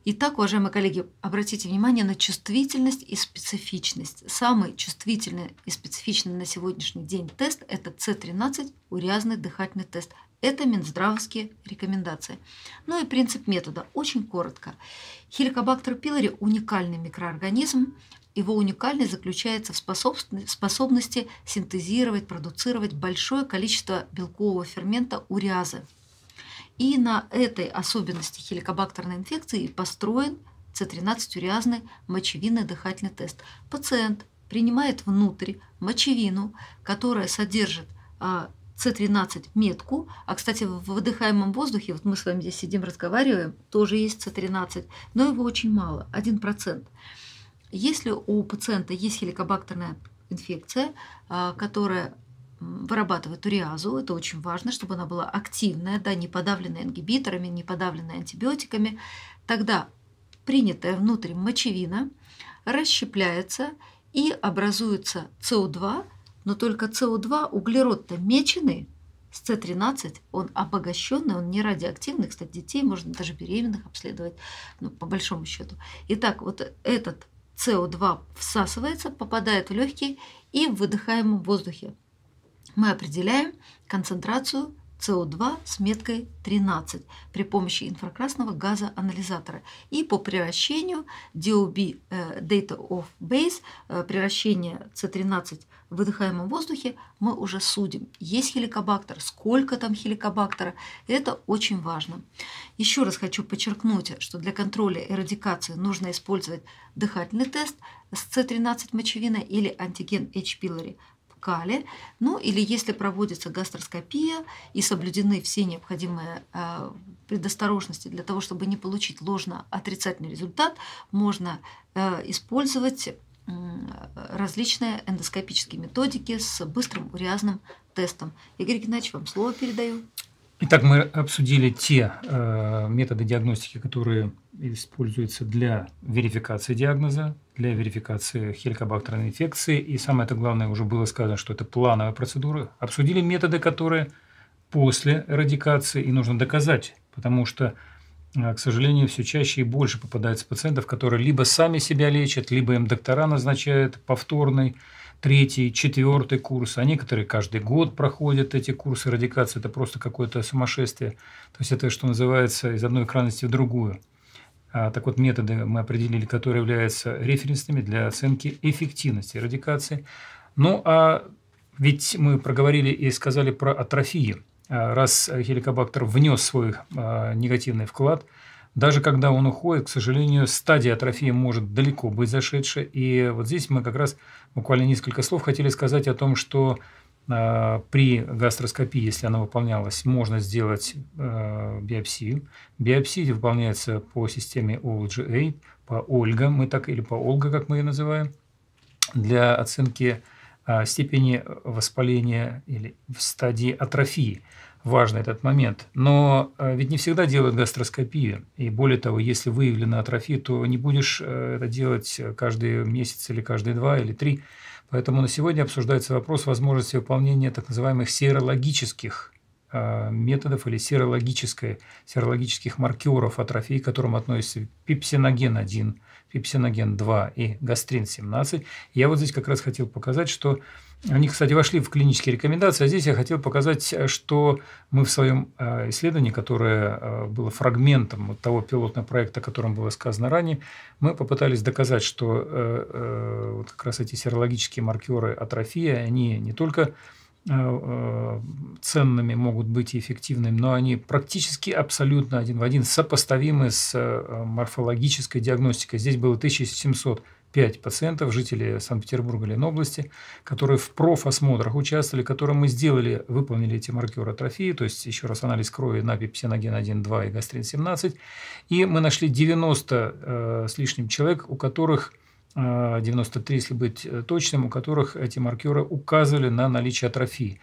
Итак, уважаемые коллеги, обратите внимание на чувствительность и специфичность. Самый чувствительный и специфичный на сегодняшний день тест – это С13 урязный дыхательный тест. Это Минздравовские рекомендации. Ну и принцип метода. Очень коротко. Хеликобактер пилори – уникальный микроорганизм. Его уникальность заключается в способности синтезировать, продуцировать большое количество белкового фермента уриазы – и на этой особенности хеликобактерной инфекции построен С13-уриазный мочевинный дыхательный тест. Пациент принимает внутрь мочевину, которая содержит а, С13 метку, а, кстати, в выдыхаемом воздухе, вот мы с вами здесь сидим, разговариваем, тоже есть С13, но его очень мало, 1%. Если у пациента есть хеликобактерная инфекция, а, которая вырабатывает уриазу. Это очень важно, чтобы она была активная, да, не подавленная ингибиторами, не подавленная антибиотиками. Тогда принятая внутрь мочевина расщепляется и образуется СО2, но только СО2 углерод-то меченый, с С13 он обогащенный, он не радиоактивный. Кстати, детей можно даже беременных обследовать, ну, по большому счету. Итак, вот этот СО2 всасывается, попадает в легкие и в выдыхаемом воздухе мы определяем концентрацию СО2 с меткой 13 при помощи инфракрасного газоанализатора. И по превращению DOB э, Data of Base, э, превращение С13 в выдыхаемом воздухе, мы уже судим, есть хеликобактер, сколько там хеликобактера. Это очень важно. Еще раз хочу подчеркнуть, что для контроля эрадикации нужно использовать дыхательный тест с С13 мочевина или антиген H. pylori кале. Ну или если проводится гастроскопия и соблюдены все необходимые э, предосторожности для того, чтобы не получить ложно отрицательный результат, можно э, использовать различные эндоскопические методики с быстрым уриазным тестом. Игорь Геннадьевич, вам слово передаю. Итак, мы обсудили те э, методы диагностики, которые используются для верификации диагноза, для верификации хеликобактерной инфекции. И самое это главное, уже было сказано, что это плановая процедура. Обсудили методы, которые после радикации и нужно доказать, потому что, э, к сожалению, все чаще и больше попадается пациентов, которые либо сами себя лечат, либо им доктора назначают повторный третий, четвертый курс, а некоторые каждый год проходят эти курсы радикации. Это просто какое-то сумасшествие. То есть это, что называется, из одной крайности в другую. А, так вот, методы мы определили, которые являются референсными для оценки эффективности радикации. Ну, а ведь мы проговорили и сказали про атрофию. А, раз хеликобактер внес свой а, негативный вклад – даже когда он уходит, к сожалению, стадия атрофии может далеко быть зашедшая. И вот здесь мы как раз буквально несколько слов хотели сказать о том, что при гастроскопии, если она выполнялась, можно сделать э, биопсию. Биопсия выполняется по системе OLGA, по Ольга, мы так или по Олга, как мы ее называем, для оценки э, степени воспаления или в стадии атрофии важный этот момент. Но э, ведь не всегда делают гастроскопию. И более того, если выявлена атрофия, то не будешь э, это делать каждый месяц или каждые два или три. Поэтому на сегодня обсуждается вопрос возможности выполнения так называемых серологических э, методов или серологической, серологических маркеров атрофии, к которым относятся пипсиноген-1, пипсиноген-2 и гастрин-17. Я вот здесь как раз хотел показать, что они, кстати, вошли в клинические рекомендации. А здесь я хотел показать, что мы в своем э, исследовании, которое э, было фрагментом того пилотного проекта, о котором было сказано ранее, мы попытались доказать, что э, вот как раз эти серологические маркеры атрофии, они не только ценными могут быть и эффективными, но они практически абсолютно один в один сопоставимы с морфологической диагностикой. Здесь было 1700 5 пациентов, жители Санкт-Петербурга, Ленобласти, которые в профосмотрах участвовали, которым мы сделали, выполнили эти маркеры атрофии, то есть еще раз анализ крови на пепсиноген 1, 2 и гастрин 17, и мы нашли 90 э, с лишним человек, у которых 93, если быть э, точным, у которых эти маркеры указывали на наличие атрофии.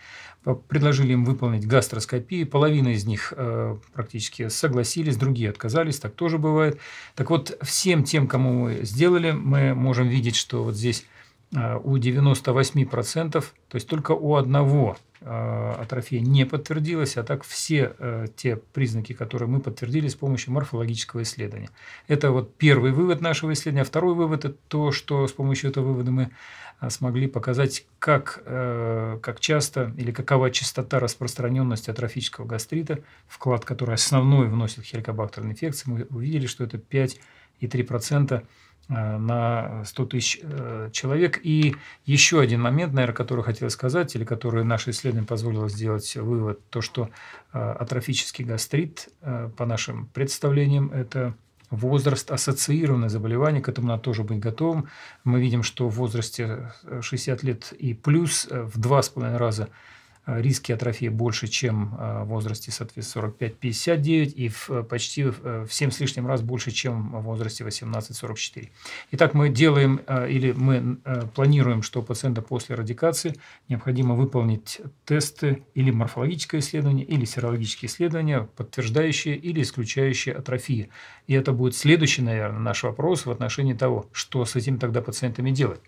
Предложили им выполнить гастроскопию, половина из них э, практически согласились, другие отказались, так тоже бывает. Так вот, всем тем, кому мы сделали, мы можем видеть, что вот здесь э, у 98%, то есть только у одного Э, атрофия не подтвердилась, а так все э, те признаки, которые мы подтвердили с помощью морфологического исследования. Это вот первый вывод нашего исследования. А второй вывод – это то, что с помощью этого вывода мы э, смогли показать, как, как часто или какова частота распространенности атрофического гастрита, вклад, который основной вносит хеликобактерные инфекции. Мы увидели, что это 5,3% Э, на 100 тысяч э, человек. И еще один момент, наверное, который хотел сказать, или который наше исследование позволило сделать вывод, то, что э, атрофический гастрит, по нашим представлениям, это возраст ассоциированное заболевание, к этому надо тоже быть готовым. Мы видим, что в возрасте 60 лет и плюс в два с половиной раза Э, риски атрофии больше, чем э, в возрасте, соответственно, 45-59 и в, э, почти в 7 с лишним раз больше, чем в возрасте 18-44. Итак, мы делаем или мы планируем, что у пациента после радикации необходимо выполнить тесты или морфологическое исследование, или серологические исследования, подтверждающие или исключающие атрофию. И это будет следующий, наверное, наш вопрос в отношении того, что с этим тогда пациентами делать.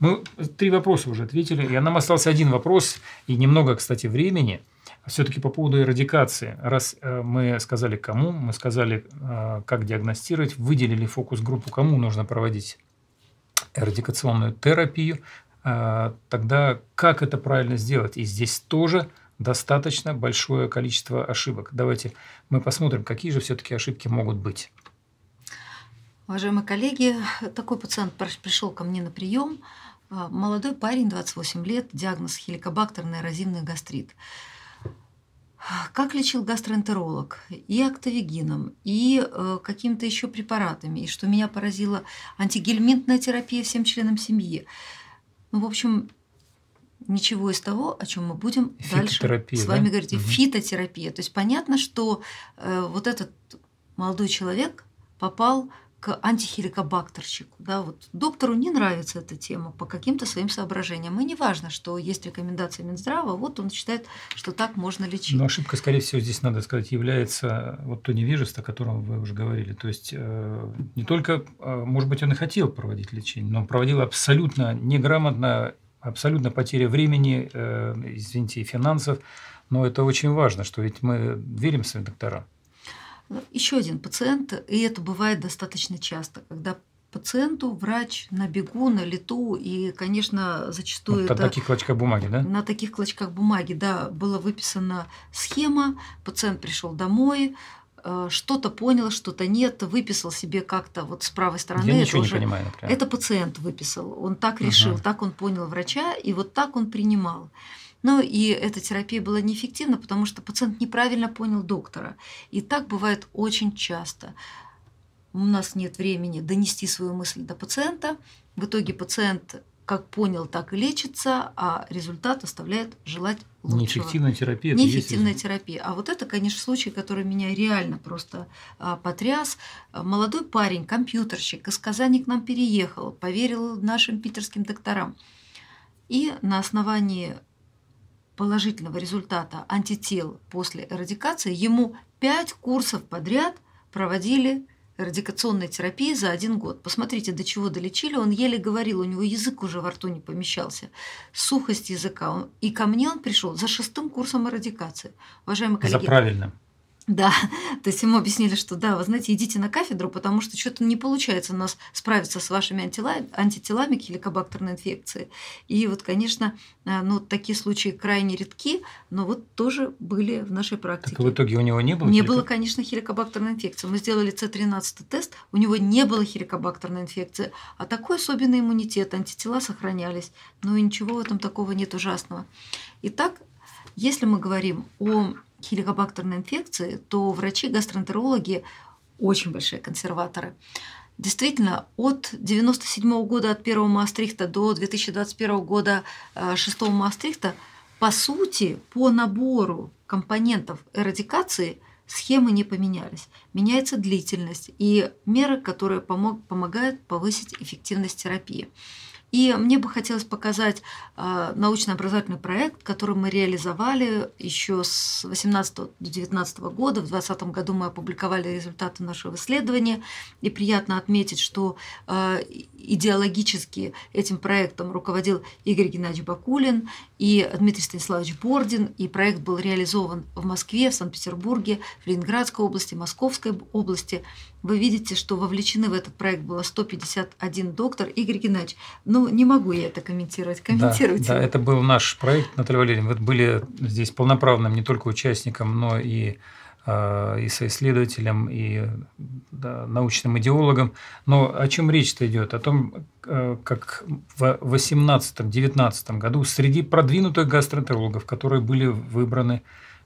Мы три вопроса уже ответили, и нам остался один вопрос, и немного, кстати, времени. Все-таки по поводу эрадикации. Раз э, мы сказали кому, мы сказали, э, как диагностировать, выделили фокус-группу, кому нужно проводить эрадикационную терапию, э, тогда как это правильно сделать? И здесь тоже достаточно большое количество ошибок. Давайте мы посмотрим, какие же все-таки ошибки могут быть. Уважаемые коллеги, такой пациент пришел ко мне на прием. А, молодой парень, 28 лет, диагноз хеликобактерный эрозивный гастрит. Как лечил гастроэнтеролог? И актовигином, и э, какими-то еще препаратами. И что меня поразило, антигельминтная терапия всем членам семьи. Ну, в общем, ничего из того, о чем мы будем дальше с вами да? говорить. Угу. Фитотерапия. То есть понятно, что э, вот этот молодой человек попал к антихеликобактерщику. Да, вот доктору не нравится эта тема по каким-то своим соображениям. И не важно, что есть рекомендация Минздрава, вот он считает, что так можно лечить. Но ошибка, скорее всего, здесь, надо сказать, является вот то невежество, о котором вы уже говорили. То есть э, не только, э, может быть, он и хотел проводить лечение, но он проводил абсолютно неграмотно, абсолютно потеря времени, э, извините, и финансов. Но это очень важно, что ведь мы верим своим докторам. Еще один пациент, и это бывает достаточно часто, когда пациенту врач на бегу, на лету, и, конечно, зачастую вот это... На таких клочках бумаги, да? На таких клочках бумаги, да, была выписана схема, пациент пришел домой, э, что-то понял, что-то нет, выписал себе как-то вот с правой стороны. Я ничего это не понимаю, например. Это пациент выписал, он так решил, угу. так он понял врача, и вот так он принимал. Ну и эта терапия была неэффективна, потому что пациент неправильно понял доктора. И так бывает очень часто. У нас нет времени донести свою мысль до пациента. В итоге пациент как понял, так и лечится, а результат оставляет желать лучшего. Неэффективная терапия. Неэффективная терапия. А вот это, конечно, случай, который меня реально просто а, потряс. Молодой парень, компьютерщик, из Казани к нам переехал, поверил нашим питерским докторам. И на основании положительного результата антител после эрадикации, ему 5 курсов подряд проводили радикационной терапии за один год. Посмотрите, до чего долечили. Он еле говорил, у него язык уже во рту не помещался. Сухость языка. И ко мне он пришел за шестым курсом эрадикации. Уважаемые коллеги. За правильным. Да, то есть ему объяснили, что да, вы знаете, идите на кафедру, потому что что-то не получается у нас справиться с вашими антителами, антителами к хеликобактерной инфекции. И вот, конечно, э, ну, такие случаи крайне редки, но вот тоже были в нашей практике. Так в итоге у него не было? Не было, конечно, хеликобактерной инфекции. Мы сделали С13 тест, у него не было хеликобактерной инфекции, а такой особенный иммунитет, антитела сохранялись. Ну и ничего в этом такого нет ужасного. Итак, если мы говорим о хеликобактерной инфекции, то врачи-гастроэнтерологи очень большие консерваторы. Действительно, от 1997 года, от первого Маастрихта до 2021 года э, шестого Маастрихта, по сути, по набору компонентов эрадикации схемы не поменялись. Меняется длительность и меры, которые помог, помогают повысить эффективность терапии. И мне бы хотелось показать э, научно-образовательный проект, который мы реализовали еще с 18 до 19 года. В 2020 году мы опубликовали результаты нашего исследования. И приятно отметить, что э, идеологически этим проектом руководил Игорь Геннадьевич Бакулин и Дмитрий Станиславович Бордин. И проект был реализован в Москве, в Санкт-Петербурге, в Ленинградской области, Московской области. Вы видите, что вовлечены в этот проект было 151 доктор. Игорь Геннадьевич, ну не могу я это комментировать. Комментируйте. Да, да это был наш проект, Наталья Валерьевна. Вы были здесь полноправным не только участником, но и э, и соисследователем, и да, научным идеологом. Но о чем речь-то идет? О том, э, как в 18-19 году среди продвинутых гастроэнтерологов, которые были выбраны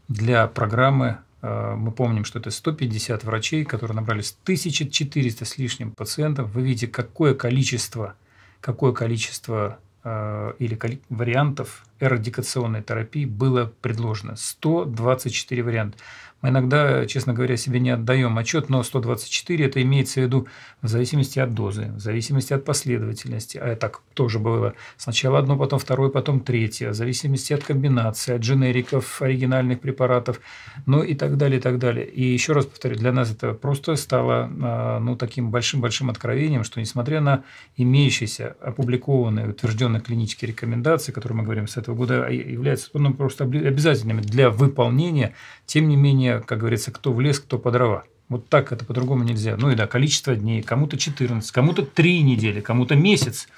для программы мы помним, что это 150 врачей, которые набрались 1400 с лишним пациентов. Вы видите, какое количество, какое количество э, или вариантов эрадикационной терапии было предложено. 124 варианта. Мы иногда, честно говоря, себе не отдаем отчет, но 124 это имеется в виду в зависимости от дозы, в зависимости от последовательности. А так тоже было сначала одно, потом второе, потом третье, в зависимости от комбинации, от дженериков, оригинальных препаратов, ну и так далее, и так далее. И еще раз повторю, для нас это просто стало а, ну, таким большим-большим откровением, что несмотря на имеющиеся опубликованные, утвержденные клинические рекомендации, которые мы говорим с этого года, а, являются ну, просто обязательными для выполнения, тем не менее как говорится, кто в лес, кто по дрова. Вот так это по-другому нельзя. Ну и да, количество дней. Кому-то 14, кому-то 3 недели, кому-то месяц.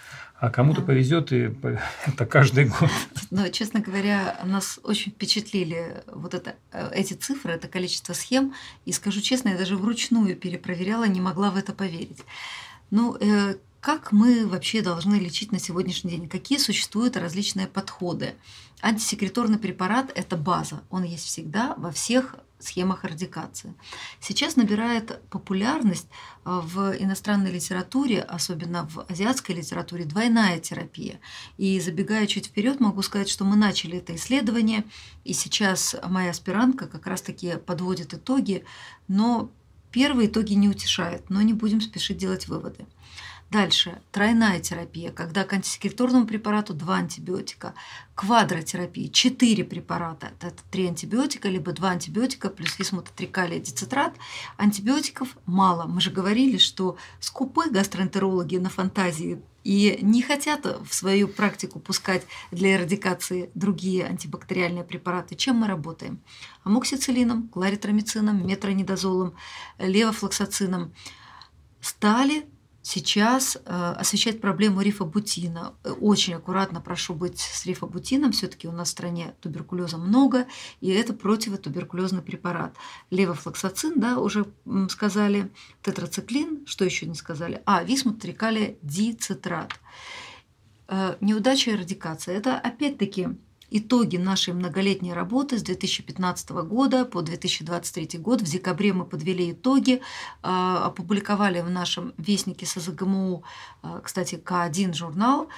А кому-то повезет, и это каждый год. Но, честно говоря, нас очень впечатлили вот это, э, эти цифры, это количество схем. И скажу честно, я даже вручную перепроверяла, не могла в это поверить. Ну, э, как мы вообще должны лечить на сегодняшний день? Какие существуют различные подходы? Антисекреторный препарат – это база. Он есть всегда во всех схемах радикации. Сейчас набирает популярность э, в иностранной литературе, особенно в азиатской литературе, двойная терапия. И забегая чуть вперед, могу сказать, что мы начали это исследование, и сейчас моя аспирантка как раз-таки подводит итоги, но первые итоги не утешают, но не будем спешить делать выводы. Дальше тройная терапия, когда к антисекреторному препарату два антибиотика. Квадротерапия, четыре препарата. Это три антибиотика, либо два антибиотика плюс висмутатрикалия дицитрат. Антибиотиков мало. Мы же говорили, что скупы гастроэнтерологи на фантазии и не хотят в свою практику пускать для эрадикации другие антибактериальные препараты. Чем мы работаем? Амоксициллином, кларитромицином, метронидозолом, левофлоксацином. Стали сейчас э, освещать проблему рифобутина. Очень аккуратно прошу быть с рифобутином. Все-таки у нас в стране туберкулеза много, и это противотуберкулезный препарат. Левофлоксацин, да, уже сказали, тетрациклин, что еще не сказали? А, висмутрикалия дицитрат. Э, неудача эрадикации. Это опять-таки итоги нашей многолетней работы с 2015 года по 2023 год. В декабре мы подвели итоги, а, опубликовали в нашем вестнике СЗГМУ, а, кстати, К1 журнал,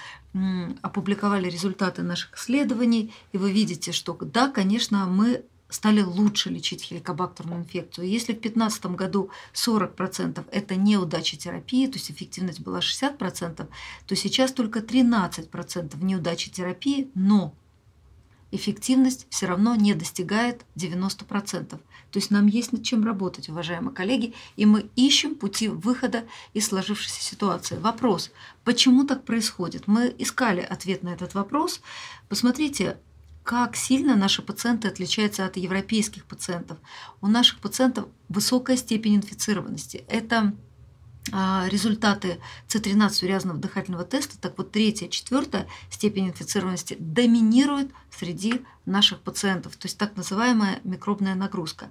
опубликовали результаты наших исследований, и вы видите, что да, конечно, мы стали лучше лечить хеликобактерную инфекцию. Если в 2015 году 40% это неудача терапии, то есть эффективность была 60%, то сейчас только 13% неудачи терапии, но эффективность все равно не достигает 90%. То есть нам есть над чем работать, уважаемые коллеги, и мы ищем пути выхода из сложившейся ситуации. Вопрос, почему так происходит? Мы искали ответ на этот вопрос. Посмотрите, как сильно наши пациенты отличаются от европейских пациентов. У наших пациентов высокая степень инфицированности. Это результаты С13 урязанного дыхательного теста, так вот третья, четвертая степень инфицированности доминирует среди наших пациентов, то есть так называемая микробная нагрузка.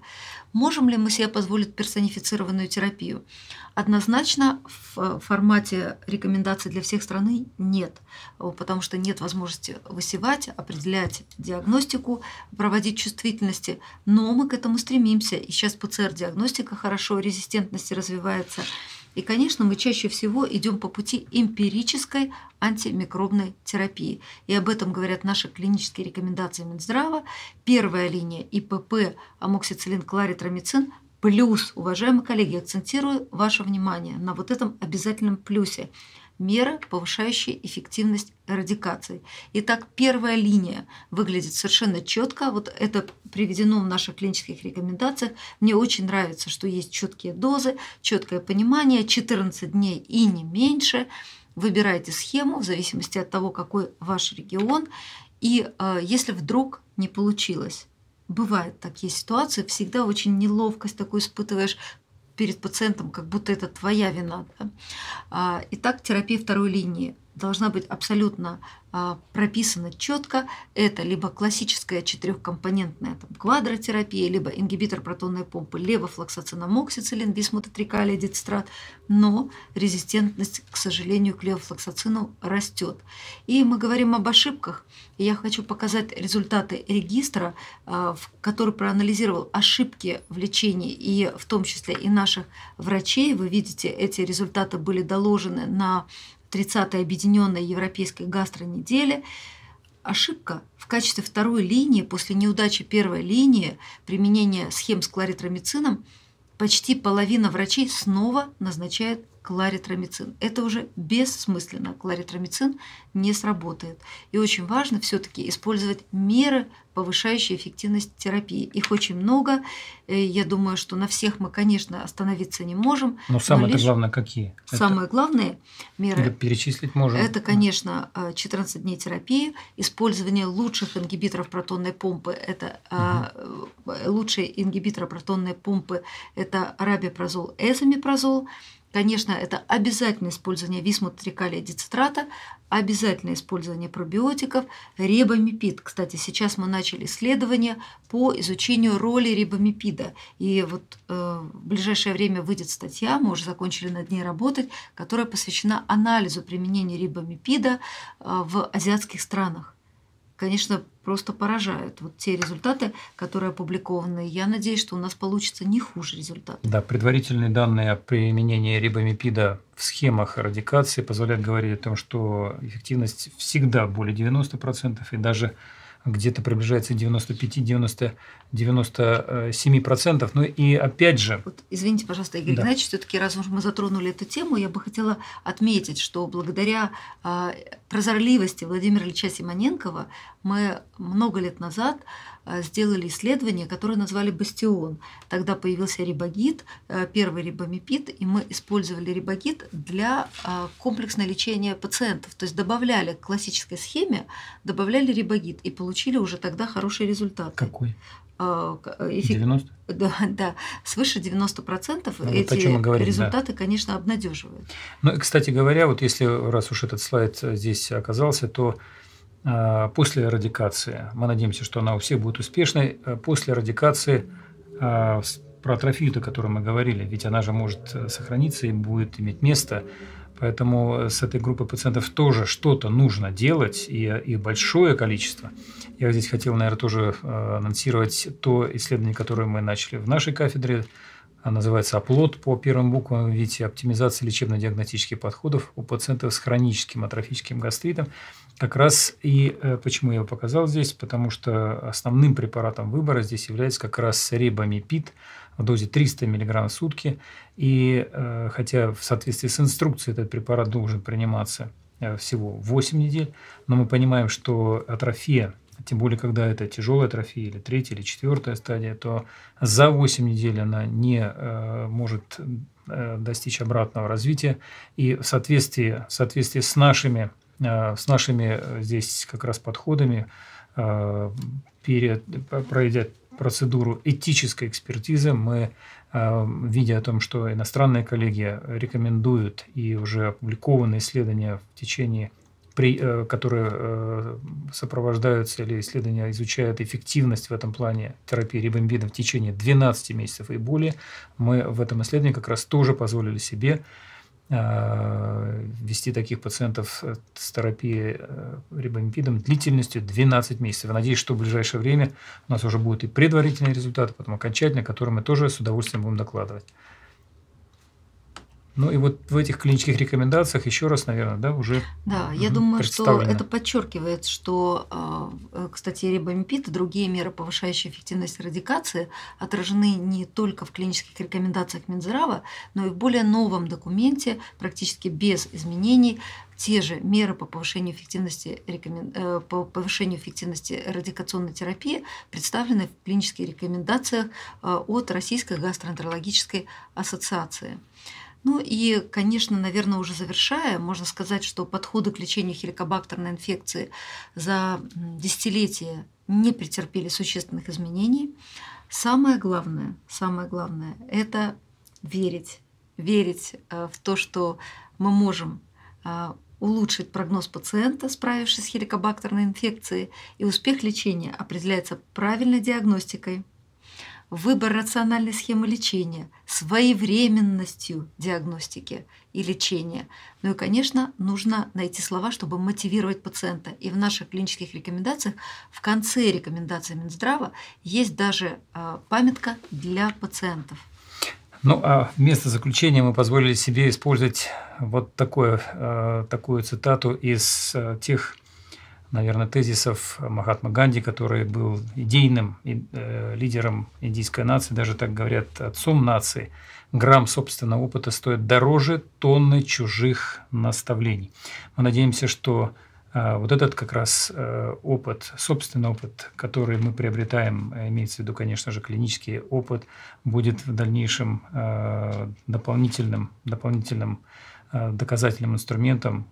Можем ли мы себе позволить персонифицированную терапию? Однозначно в формате рекомендаций для всех страны нет, потому что нет возможности высевать, определять диагностику, проводить чувствительности, но мы к этому стремимся, и сейчас ПЦР-диагностика хорошо, резистентности развивается – И, конечно, мы чаще всего идем по пути эмпирической антимикробной терапии. И об этом говорят наши клинические рекомендации Минздрава. Первая линия ИПП, амоксициллин, кларитромицин плюс, уважаемые коллеги, акцентирую ваше внимание на вот этом обязательном плюсе – меры, повышающие эффективность эрадикации. Итак, первая линия выглядит совершенно четко. Вот это приведено в наших клинических рекомендациях. Мне очень нравится, что есть четкие дозы, четкое понимание, 14 дней и не меньше. Выбирайте схему в зависимости от того, какой ваш регион. И э, если вдруг не получилось, бывают такие ситуации, всегда очень неловкость такую испытываешь, перед пациентом, как будто это твоя вина. Да? А, итак, терапия второй линии должна быть абсолютно а, прописано четко. Это либо классическая четырехкомпонентная там, квадротерапия, либо ингибитор протонной помпы, левофлоксациномоксициллин, бисмутотрикалия, дицистрат. Но резистентность, к сожалению, к левофлоксацину растет. И мы говорим об ошибках. Я хочу показать результаты регистра, а, который проанализировал ошибки в лечении, и в том числе и наших врачей. Вы видите, эти результаты были доложены на 30-й объединенной европейской гастронедели, ошибка в качестве второй линии после неудачи первой линии применения схем с кларитромицином почти половина врачей снова назначает кларитромицин. Это уже бессмысленно. Кларитромицин не сработает. И очень важно все-таки использовать меры, повышающие эффективность терапии. Их очень много. Э, я думаю, что на всех мы, конечно, остановиться не можем. Но самое но главное какие? Самые это... главные меры. Или перечислить можем. Это, конечно, 14 дней терапии, использование лучших ингибиторов протонной помпы. Это угу. лучшие ингибиторы протонной помпы. Это арабипрозол, эзомипрозол. Конечно, это обязательное использование висмутрикалия дицитрата, обязательное использование пробиотиков, рибомипид. Кстати, сейчас мы начали исследование по изучению роли рибомипида. И вот э, в ближайшее время выйдет статья, мы уже закончили над ней работать, которая посвящена анализу применения рибомипида э, в азиатских странах конечно, просто поражают вот те результаты, которые опубликованы. Я надеюсь, что у нас получится не хуже результат. Да, предварительные данные о применении рибомипида в схемах радикации позволяют говорить о том, что эффективность всегда более 90% и даже где-то приближается 95-97%. Ну и опять же... Вот, извините, пожалуйста, Игорь да. Геннадьевич, все-таки раз уж мы затронули эту тему, я бы хотела отметить, что благодаря э, прозорливости Владимира Ильича Симоненкова мы много лет назад Э, сделали исследование, которое назвали «Бастион». Тогда появился рибогит, э, первый рибомипид, и мы использовали рибогит для э, комплексного лечения пациентов. То есть добавляли к классической схеме, добавляли рибогит и получили уже тогда хороший результат. Какой? Эффект, 90? Да, да, свыше 90% ну, эти вот говорим, результаты, да. конечно, обнадеживают. Ну, кстати говоря, вот если раз уж этот слайд здесь оказался, то после радикации, мы надеемся, что она у всех будет успешной, а, после радикации а, про атрофию, о которой мы говорили, ведь она же может э, сохраниться и будет иметь место, поэтому с этой группой пациентов тоже что-то нужно делать, и, и большое количество. Я здесь хотел, наверное, тоже анонсировать то исследование, которое мы начали в нашей кафедре, называется оплот по первым буквам, видите, оптимизация лечебно-диагностических подходов у пациентов с хроническим атрофическим гастритом. Как раз и э, почему я его показал здесь, потому что основным препаратом выбора здесь является как раз рибамипид в дозе 300 мг в сутки. И э, хотя в соответствии с инструкцией этот препарат должен приниматься э, всего 8 недель, но мы понимаем, что атрофия, тем более когда это тяжелая атрофия или третья или четвертая стадия, то за 8 недель она не может достичь обратного развития. И в соответствии, в соответствии с нашими с нашими э, здесь как раз подходами, э, перед, пройдя процедуру этической экспертизы, мы, видя о том, что иностранные коллеги рекомендуют и уже опубликованы исследования в течение при, которые сопровождаются или исследования изучают эффективность в этом плане терапии рибомбидом в течение 12 месяцев и более, мы в этом исследовании как раз тоже позволили себе Э, вести таких пациентов с терапией э, рибамипидом длительностью 12 месяцев. Я надеюсь, что в ближайшее время у нас уже будут и предварительные результаты, потом окончательные, которые мы тоже с удовольствием будем докладывать. Ну и вот в этих клинических рекомендациях еще раз, наверное, да, уже Да, я думаю, что это подчеркивает, что, а, э, кстати, рибамипид и другие меры, повышающие эффективность радикации, отражены не только в клинических рекомендациях Минздрава, но и в более новом документе, практически без изменений, те же меры по повышению эффективности, э, по повышению эффективности радикационной терапии представлены в клинических рекомендациях э, от Российской гастроэнтерологической ассоциации. Ну и, конечно, наверное, уже завершая, можно сказать, что подходы к лечению хеликобактерной инфекции за десятилетия не претерпели существенных изменений. Самое главное, самое главное – это верить, верить э, в то, что мы можем э, улучшить прогноз пациента, справившись с хеликобактерной инфекцией, и успех лечения определяется правильной диагностикой – выбор рациональной схемы лечения, своевременностью диагностики и лечения. Ну и, конечно, нужно найти слова, чтобы мотивировать пациента. И в наших клинических рекомендациях, в конце рекомендаций Минздрава, есть даже а, памятка для пациентов. Ну, а вместо заключения мы позволили себе использовать вот такое, а, такую цитату из а, тех наверное, тезисов Махатма Ганди, который был идейным э, лидером индийской нации, даже так говорят, отцом нации. Грамм собственного опыта стоит дороже тонны чужих наставлений. Мы надеемся, что э, вот этот как раз э, опыт, собственный опыт, который мы приобретаем, имеется в виду, конечно же, клинический опыт, будет в дальнейшем дополнительным, дополнительным доказательным инструментом,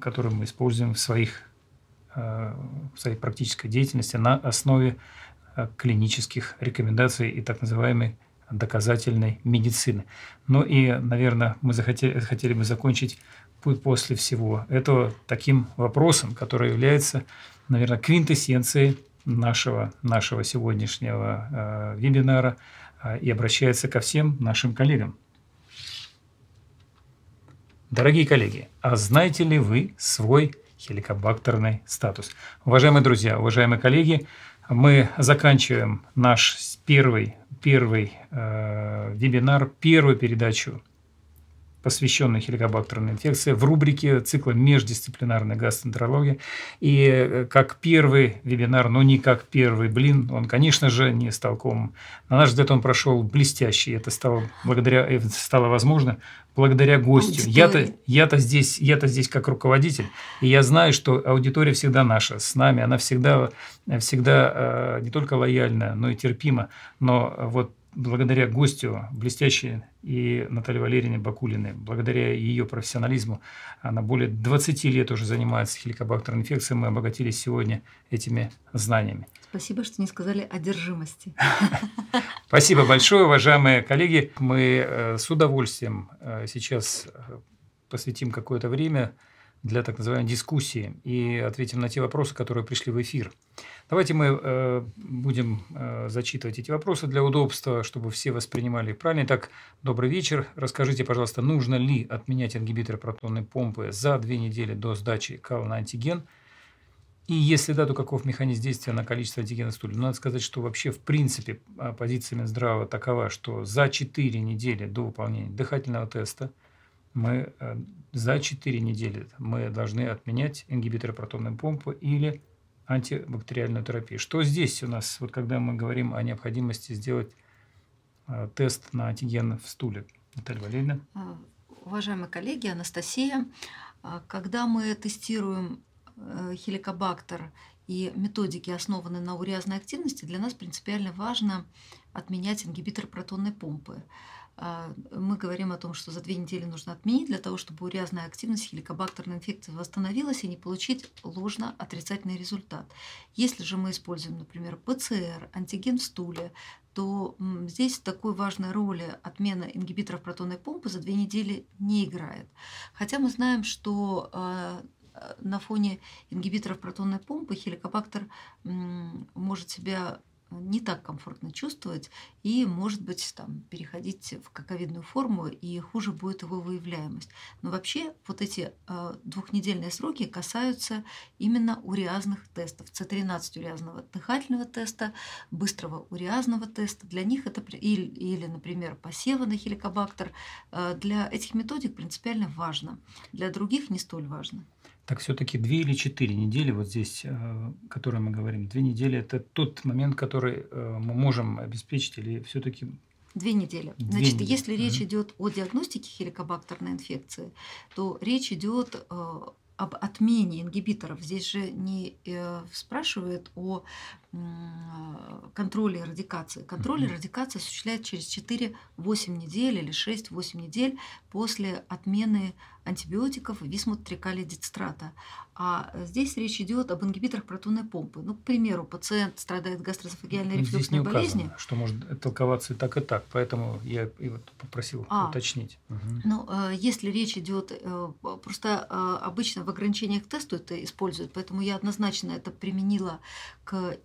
который мы используем в своих в своей практической деятельности на основе э, клинических рекомендаций и так называемой доказательной медицины. Ну и, наверное, мы захотели, хотели бы закончить после всего этого таким вопросом, который является, наверное, квинтэссенцией нашего, нашего сегодняшнего э, вебинара э, и обращается ко всем нашим коллегам. Дорогие коллеги, а знаете ли вы свой хеликобактерный статус. Уважаемые друзья, уважаемые коллеги, мы заканчиваем наш первый, первый э, вебинар, первую передачу посвященной хеликобактерной инфекции, в рубрике цикла «Междисциплинарная гастроэнтерология». И э, как первый вебинар, но не как первый блин, он, конечно же, не стал комом. На наш взгляд, он прошел блестяще. Это стало, благодаря, это стало возможно благодаря гостю. Я-то, я-то, здесь, я-то здесь как руководитель, и я знаю, что аудитория всегда наша, с нами, она всегда, всегда э, не только лояльна, но и терпима. Но вот благодаря гостю блестящей и Наталье Валерьевне Бакулиной, благодаря ее профессионализму, она более 20 лет уже занимается хеликобактерной инфекцией, мы обогатились сегодня этими знаниями. Спасибо, что не сказали одержимости. Спасибо большое, уважаемые коллеги. Мы э, с удовольствием э, сейчас э, посвятим какое-то время для так называемой дискуссии и ответим на те вопросы, которые пришли в эфир. Давайте мы э, будем э, зачитывать эти вопросы для удобства, чтобы все воспринимали их правильно. Итак, добрый вечер. Расскажите, пожалуйста, нужно ли отменять ингибитор протонной помпы за две недели до сдачи кала на антиген? И если да, то каков механизм действия на количество антигенов стулей? Ну, надо сказать, что вообще в принципе позиция Минздрава такова, что за 4 недели до выполнения дыхательного теста мы э, за 4 недели мы должны отменять ингибиторы протонной помпы или антибактериальную терапию. Что здесь у нас, вот когда мы говорим о необходимости сделать э, тест на антиген в стуле? Наталья Валерьевна. А, уважаемые коллеги, Анастасия, а, когда мы тестируем э, хеликобактер и методики, основанные на уреазной активности, для нас принципиально важно отменять ингибитор протонной помпы. А, мы говорим о том, что за две недели нужно отменить для того, чтобы уреазная активность хеликобактерной инфекции восстановилась и не получить ложно отрицательный результат. Если же мы используем, например, ПЦР, антиген в стуле, то здесь такой важной роли отмена ингибиторов протонной помпы за две недели не играет. Хотя мы знаем, что а, на фоне ингибиторов протонной помпы хеликобактер может себя не так комфортно чувствовать и, может быть, там, переходить в каковидную форму, и хуже будет его выявляемость. Но вообще вот эти э, двухнедельные сроки касаются именно уреазных тестов. С13 уреазного дыхательного теста, быстрого уреазного теста. Для них это или, или например, посева на хеликобактер. Э, для этих методик принципиально важно. Для других не столь важно. Так все-таки две или четыре недели, вот здесь, э, о которой мы говорим, две недели – это тот момент, который э, мы можем обеспечить или все-таки Две недели. Две Значит, недели. если речь идет о диагностике хеликобактерной инфекции, то речь идет э, об отмене ингибиторов. Здесь же не спрашивают о контроле радикации. Контроль mm-hmm. радикации осуществляется через 4-8 недель или 6-8 недель после отмены антибиотиков висмутрикалидицтрата. А здесь речь идет об ингибиторах протонной помпы. Ну, к примеру, пациент страдает гастрозофагиальной рефлюксной здесь не указано, болезнью. что может толковаться и так, и так. Поэтому я и вот попросил а, уточнить. Угу. Ну, э, если речь идет, э, просто э, обычно в ограничениях к тесту это используют, поэтому я однозначно это применила к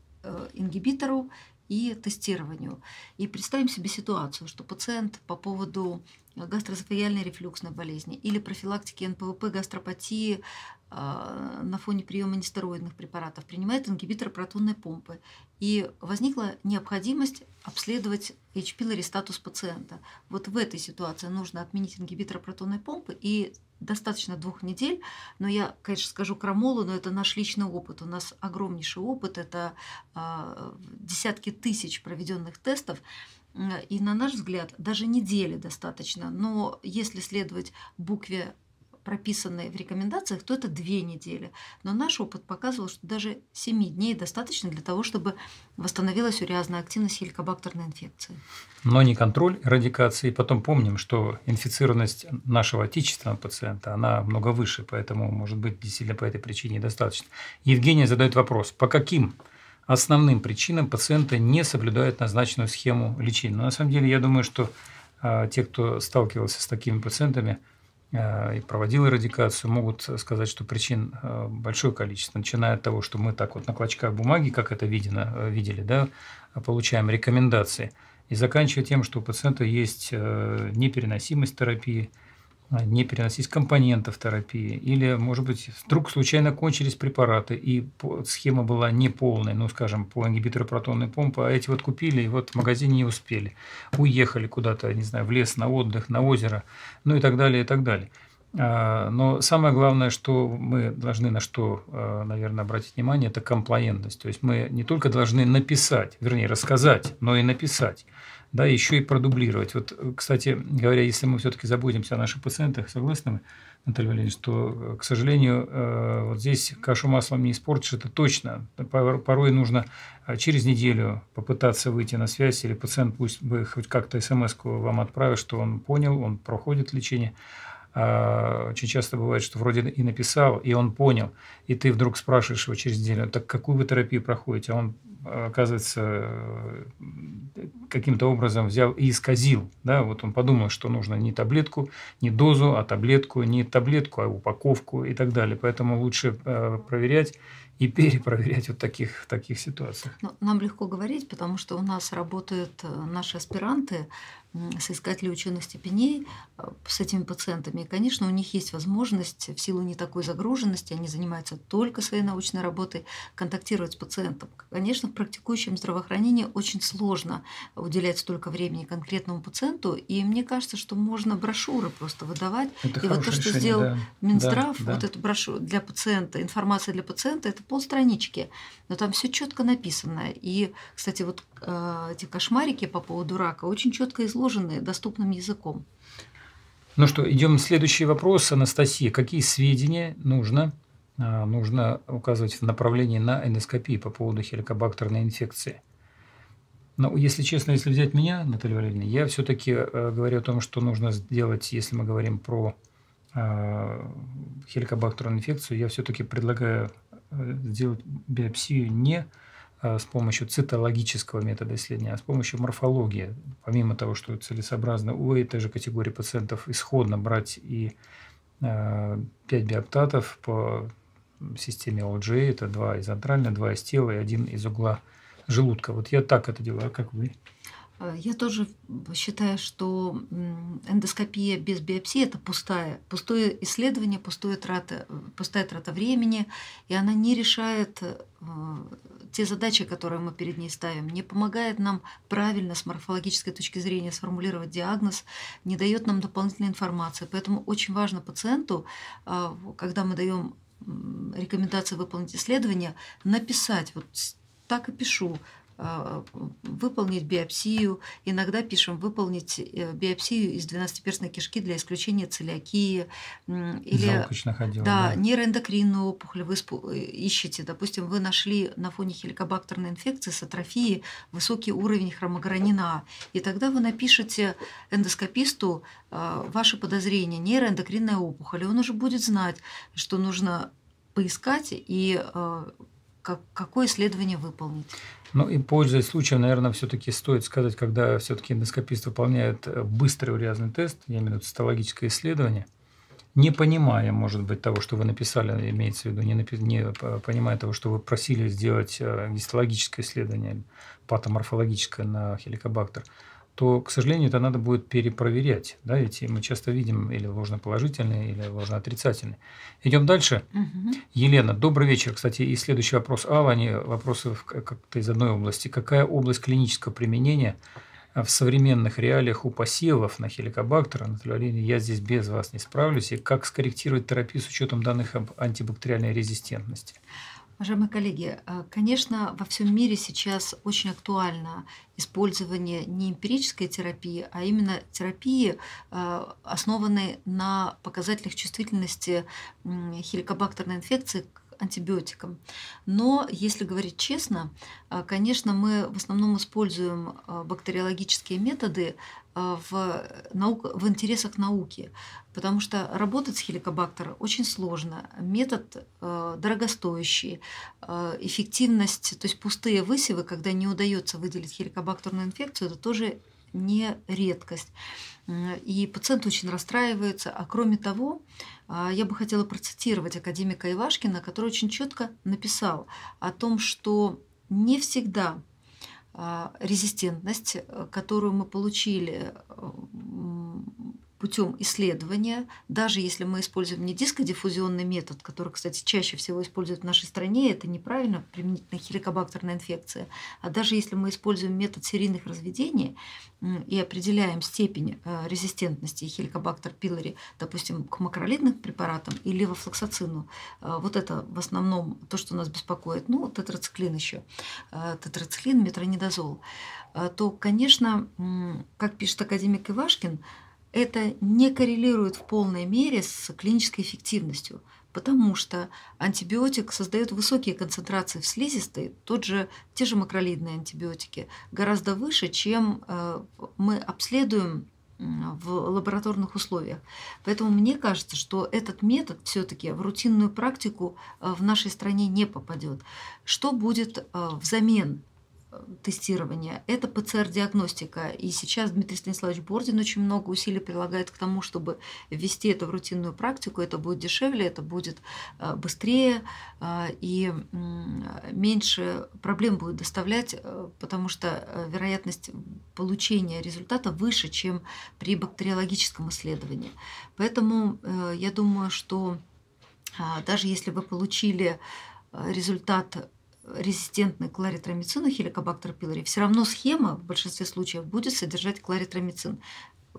ингибитору и тестированию. И представим себе ситуацию, что пациент по поводу гастрозофагиальной рефлюксной болезни или профилактики НПВП гастропатии а, на фоне приема нестероидных препаратов принимает ингибитор протонной помпы. И возникла необходимость обследовать H. pylori статус пациента. Вот в этой ситуации нужно отменить ингибитор протонной помпы и достаточно двух недель, но я, конечно, скажу крамолу, но это наш личный опыт. У нас огромнейший опыт, это э, десятки тысяч проведенных тестов. И на наш взгляд, даже недели достаточно. Но если следовать букве прописанные в рекомендациях, то это две недели. Но наш опыт показывал, что даже 7 дней достаточно для того, чтобы восстановилась уреазная активность хеликобактерной инфекции. Но не контроль радикации. Потом помним, что инфицированность нашего отечественного пациента, она много выше, поэтому, может быть, действительно по этой причине недостаточно. Евгения задает вопрос, по каким основным причинам пациенты не соблюдают назначенную схему лечения? Но на самом деле, я думаю, что э, те, кто сталкивался с такими пациентами, и проводил эрадикацию, могут сказать, что причин э, большое количество, начиная от того, что мы так вот на клочках бумаги, как это видено, э, видели, да, получаем рекомендации, и заканчивая тем, что у пациента есть непереносимость терапии, не переносить компонентов терапии, или, может быть, вдруг случайно кончились препараты, и схема была неполной, ну, скажем, по ингибитору протонной помпы, а эти вот купили, и вот в магазине не успели, уехали куда-то, не знаю, в лес, на отдых, на озеро, ну и так далее, и так далее. А, но самое главное, что мы должны на что, а, наверное, обратить внимание, это комплаентность. То есть мы не только должны написать, вернее, рассказать, но и написать да, еще и продублировать. Вот, кстати говоря, если мы все-таки заботимся о наших пациентах, согласны мы, Наталья Валерьевна, что, к сожалению, э, вот здесь кашу маслом не испортишь, это точно. Порой нужно э, через неделю попытаться выйти на связь, или пациент пусть бы хоть как-то смс вам отправил, что он понял, он проходит лечение. А очень часто бывает, что вроде и написал, и он понял, и ты вдруг спрашиваешь его через неделю, так какую вы терапию проходите? А он оказывается, каким-то образом взял и исказил. Да? Вот он подумал, что нужно не таблетку, не дозу, а таблетку, не таблетку, а упаковку и так далее. Поэтому лучше э, проверять и перепроверять вот таких, таких ситуациях. Ну, нам легко говорить, потому что у нас работают э, наши аспиранты, соискатели ученых степеней э, с этими пациентами. И, конечно, у них есть возможность в силу не такой загруженности, они занимаются только своей научной работой, контактировать с пациентом. Конечно, в практикующем здравоохранении очень сложно уделять столько времени конкретному пациенту, и мне кажется, что можно брошюры просто выдавать. Это и вот то, что решение, сделал да. Минздрав, да, вот да. эту брошюру для пациента, информация для пациента, это полстранички, но там все четко написано. И, кстати, вот э, эти кошмарики по поводу рака очень четко изложены изложены доступным языком. Ну что, идем следующий вопрос. Анастасия, какие сведения нужно, а, нужно указывать в направлении на эндоскопии по поводу хеликобактерной инфекции? Но, если честно, если взять меня, Наталья Валерьевна, я все-таки э, говорю о том, что нужно сделать, если мы говорим про э, хеликобактерную инфекцию, я все-таки предлагаю э, сделать биопсию не с помощью цитологического метода исследования, а с помощью морфологии. Помимо того, что целесообразно у этой же категории пациентов исходно брать и 5 э, биоптатов по системе OLG, это два из антрального, два из тела и один из угла желудка. Вот я так это делаю, а как вы? Э, я тоже считаю, что эндоскопия без биопсии это пустая, пустое исследование, пустое трата, пустая трата времени, и она не решает э, те задачи, которые мы перед ней ставим, не помогает нам правильно с морфологической точки зрения сформулировать диагноз, не дает нам дополнительной информации. Поэтому очень важно пациенту, э, когда мы даем рекомендации выполнить исследование, написать, вот так и пишу, а, выполнить биопсию. Иногда пишем выполнить э, биопсию из двенадцатиперстной кишки для исключения целиакии. Или ходила, да, да. нейроэндокринную опухоль вы э, ищете. Допустим, вы нашли на фоне хеликобактерной инфекции с атрофией высокий уровень хромогранина. И тогда вы напишете эндоскописту а, ваши подозрения, нейроэндокринная опухоль. И он уже будет знать, что нужно поискать и а, как, какое исследование выполнить. Ну и пользуясь случаем, наверное, все-таки стоит сказать, когда все-таки эндоскопист выполняет э, быстрый урезанный тест, я имею в виду цитологическое исследование, не понимая, может быть, того, что вы написали, имеется в виду, не, напи- не понимая того, что вы просили сделать э, гистологическое исследование, патоморфологическое на хеликобактер, то, к сожалению, это надо будет перепроверять. Да, ведь мы часто видим или ложноположительные, или ложноотрицательные. Идем дальше. Угу. Елена, добрый вечер. Кстати, и следующий вопрос Алла, они вопросы как-то из одной области. Какая область клинического применения в современных реалиях у посевов на хеликобактер, Анатолий я здесь без вас не справлюсь, и как скорректировать терапию с учетом данных об антибактериальной резистентности? Уважаемые коллеги, э, конечно, во всем мире сейчас очень актуально использование не эмпирической терапии, а именно терапии, э, основанной на показателях чувствительности хеликобактерной инфекции к антибиотикам. Но, если говорить честно, э, конечно, мы в основном используем бактериологические методы в, наук, в интересах науки, потому что работать с хеликобактером очень сложно. Метод э, дорогостоящий, э, эффективность, то есть пустые высевы, когда не удается выделить хеликобактерную инфекцию, это тоже не редкость. И пациент очень расстраивается. А кроме того, э, я бы хотела процитировать академика Ивашкина, который очень четко написал о том, что не всегда резистентность, э, которую мы получили э, путем исследования, даже если мы используем не дискодиффузионный метод, который, кстати, чаще всего используют в нашей стране, это неправильно, применительно хеликобактерная инфекция, а даже если мы используем метод серийных разведений и определяем степень э, резистентности хеликобактер пилори, допустим, к макролидным препаратам или левофлоксацину, э, вот это в основном то, что нас беспокоит, ну, тетрациклин еще, э, тетрациклин, метронидозол, то, конечно, как пишет академик Ивашкин, это не коррелирует в полной мере с клинической эффективностью, потому что антибиотик создает высокие концентрации в слизистой, тот же, те же макролидные антибиотики, гораздо выше, чем э, мы обследуем в лабораторных условиях. Поэтому мне кажется, что этот метод все-таки в рутинную практику э, в нашей стране не попадет. Что будет э, взамен тестирования, это ПЦР-диагностика. И сейчас Дмитрий Станиславович Бордин очень много усилий прилагает к тому, чтобы ввести это в рутинную практику. Это будет дешевле, это будет э, быстрее э, и меньше проблем будет доставлять, э, потому что вероятность получения результата выше, чем при бактериологическом исследовании. Поэтому я думаю, что даже если вы получили результат резистентный к ларитромицину хеликобактер пилори, все равно схема в большинстве случаев будет содержать кларитромицин,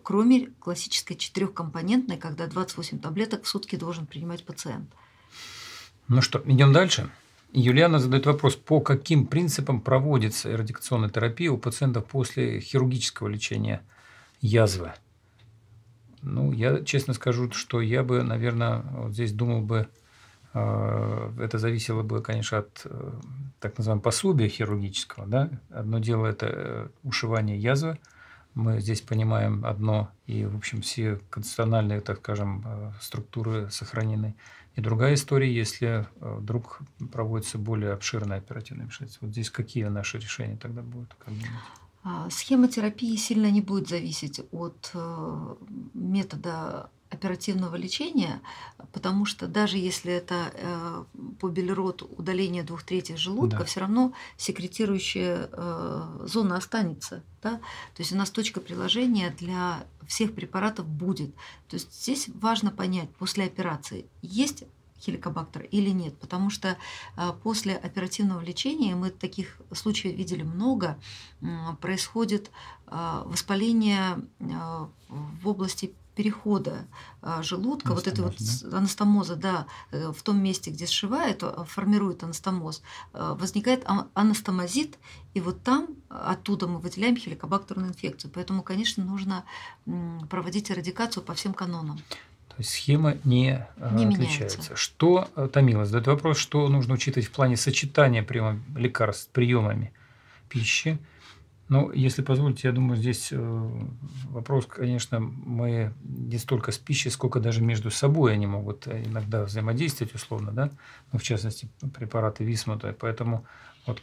кроме классической четырехкомпонентной, когда 28 таблеток в сутки должен принимать пациент. Ну что, идем дальше. Юлиана задает вопрос, по каким принципам проводится эрадикационная терапия у пациентов после хирургического лечения язвы? Ну, я честно скажу, что я бы, наверное, вот здесь думал бы это зависело бы, конечно, от э, так называемого пособия хирургического. Да? Одно дело – это э, ушивание язвы. Мы здесь понимаем одно, и, в общем, все конституциональные, так скажем, структуры сохранены. И другая история, если вдруг проводится более обширное оперативное вмешательство. Вот здесь какие наши решения тогда будут? А, Схема терапии сильно не будет зависеть от метода оперативного лечения, потому что даже если это э, по Белерот удаление двух третьих желудка, да. все равно секретирующая э, зона останется. Да? То есть у нас точка приложения для всех препаратов будет. То есть здесь важно понять после операции, есть хеликобактер или нет, потому что а, после оперативного лечения, мы таких случаев видели много, происходит а, воспаление а, в области перехода желудка, вот это вот да? анастомоза, да, э, в том месте, где сшивает, формирует анастомоз, возникает анастомозит, и вот там, оттуда мы выделяем хеликобактерную инфекцию. Поэтому, конечно, нужно проводить эрадикацию по всем канонам есть схема не, э, не отличается. Меняется. Что, э, Томила, задает вопрос, что нужно учитывать в плане сочетания приема лекарств с приемами пищи. Ну, если позволите, я думаю, здесь э, вопрос, конечно, мы не столько с пищей, сколько даже между собой они могут иногда взаимодействовать условно, да, ну, в частности, препараты Висмута. Поэтому вот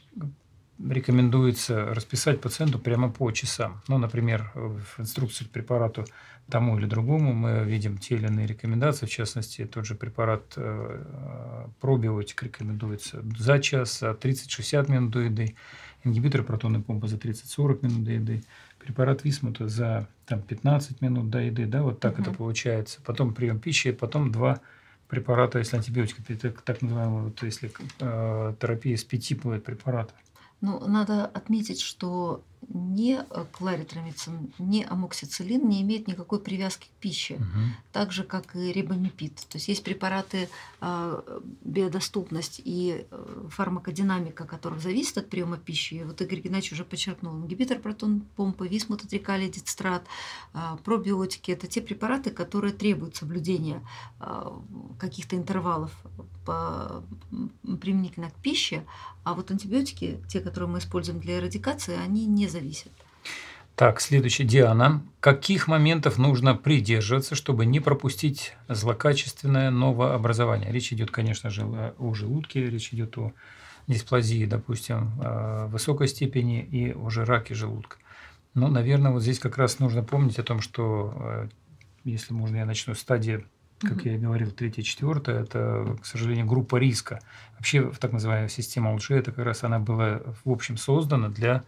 рекомендуется расписать пациенту прямо по часам. Ну, например, в инструкции к препарату тому или другому мы видим те или иные рекомендации. В частности, тот же препарат э, пробиотик рекомендуется за час, за 30-60 минут до еды. Ингибитор протонной помпы за 30-40 минут до еды. Препарат Висмута за там, 15 минут до еды. Да, вот так угу. это получается. Потом прием пищи, потом два препарата, если антибиотика, так, так называемая, вот, если э, терапия с пяти бывает препаратов. Ну, надо отметить, что ни э, кларитромицин, ни амоксициллин не имеют никакой привязки к пище, угу. так же, как и рибамипид. То есть есть препараты э, биодоступность и э, фармакодинамика, которых зависит от приема пищи. И вот Игорь Геннадьевич уже подчеркнул, ингибитор протон помпы, висмутатрикалий, дицтрат, э, пробиотики – это те препараты, которые требуют соблюдения э, каких-то интервалов по, применительно к пище, а вот антибиотики, те, которые мы используем для эрадикации, они не зависят. Так, следующий. Диана. Каких моментов нужно придерживаться, чтобы не пропустить злокачественное новообразование? Речь идет, конечно же, о желудке, речь идет о дисплазии, допустим, высокой степени и уже раке желудка. Но, наверное, вот здесь как раз нужно помнить о том, что, э, если можно, я начну с стадии как я и говорил, третья, четвертая, это, к сожалению, группа риска. Вообще, так называемая система лжи, это как раз она была, в общем, создана для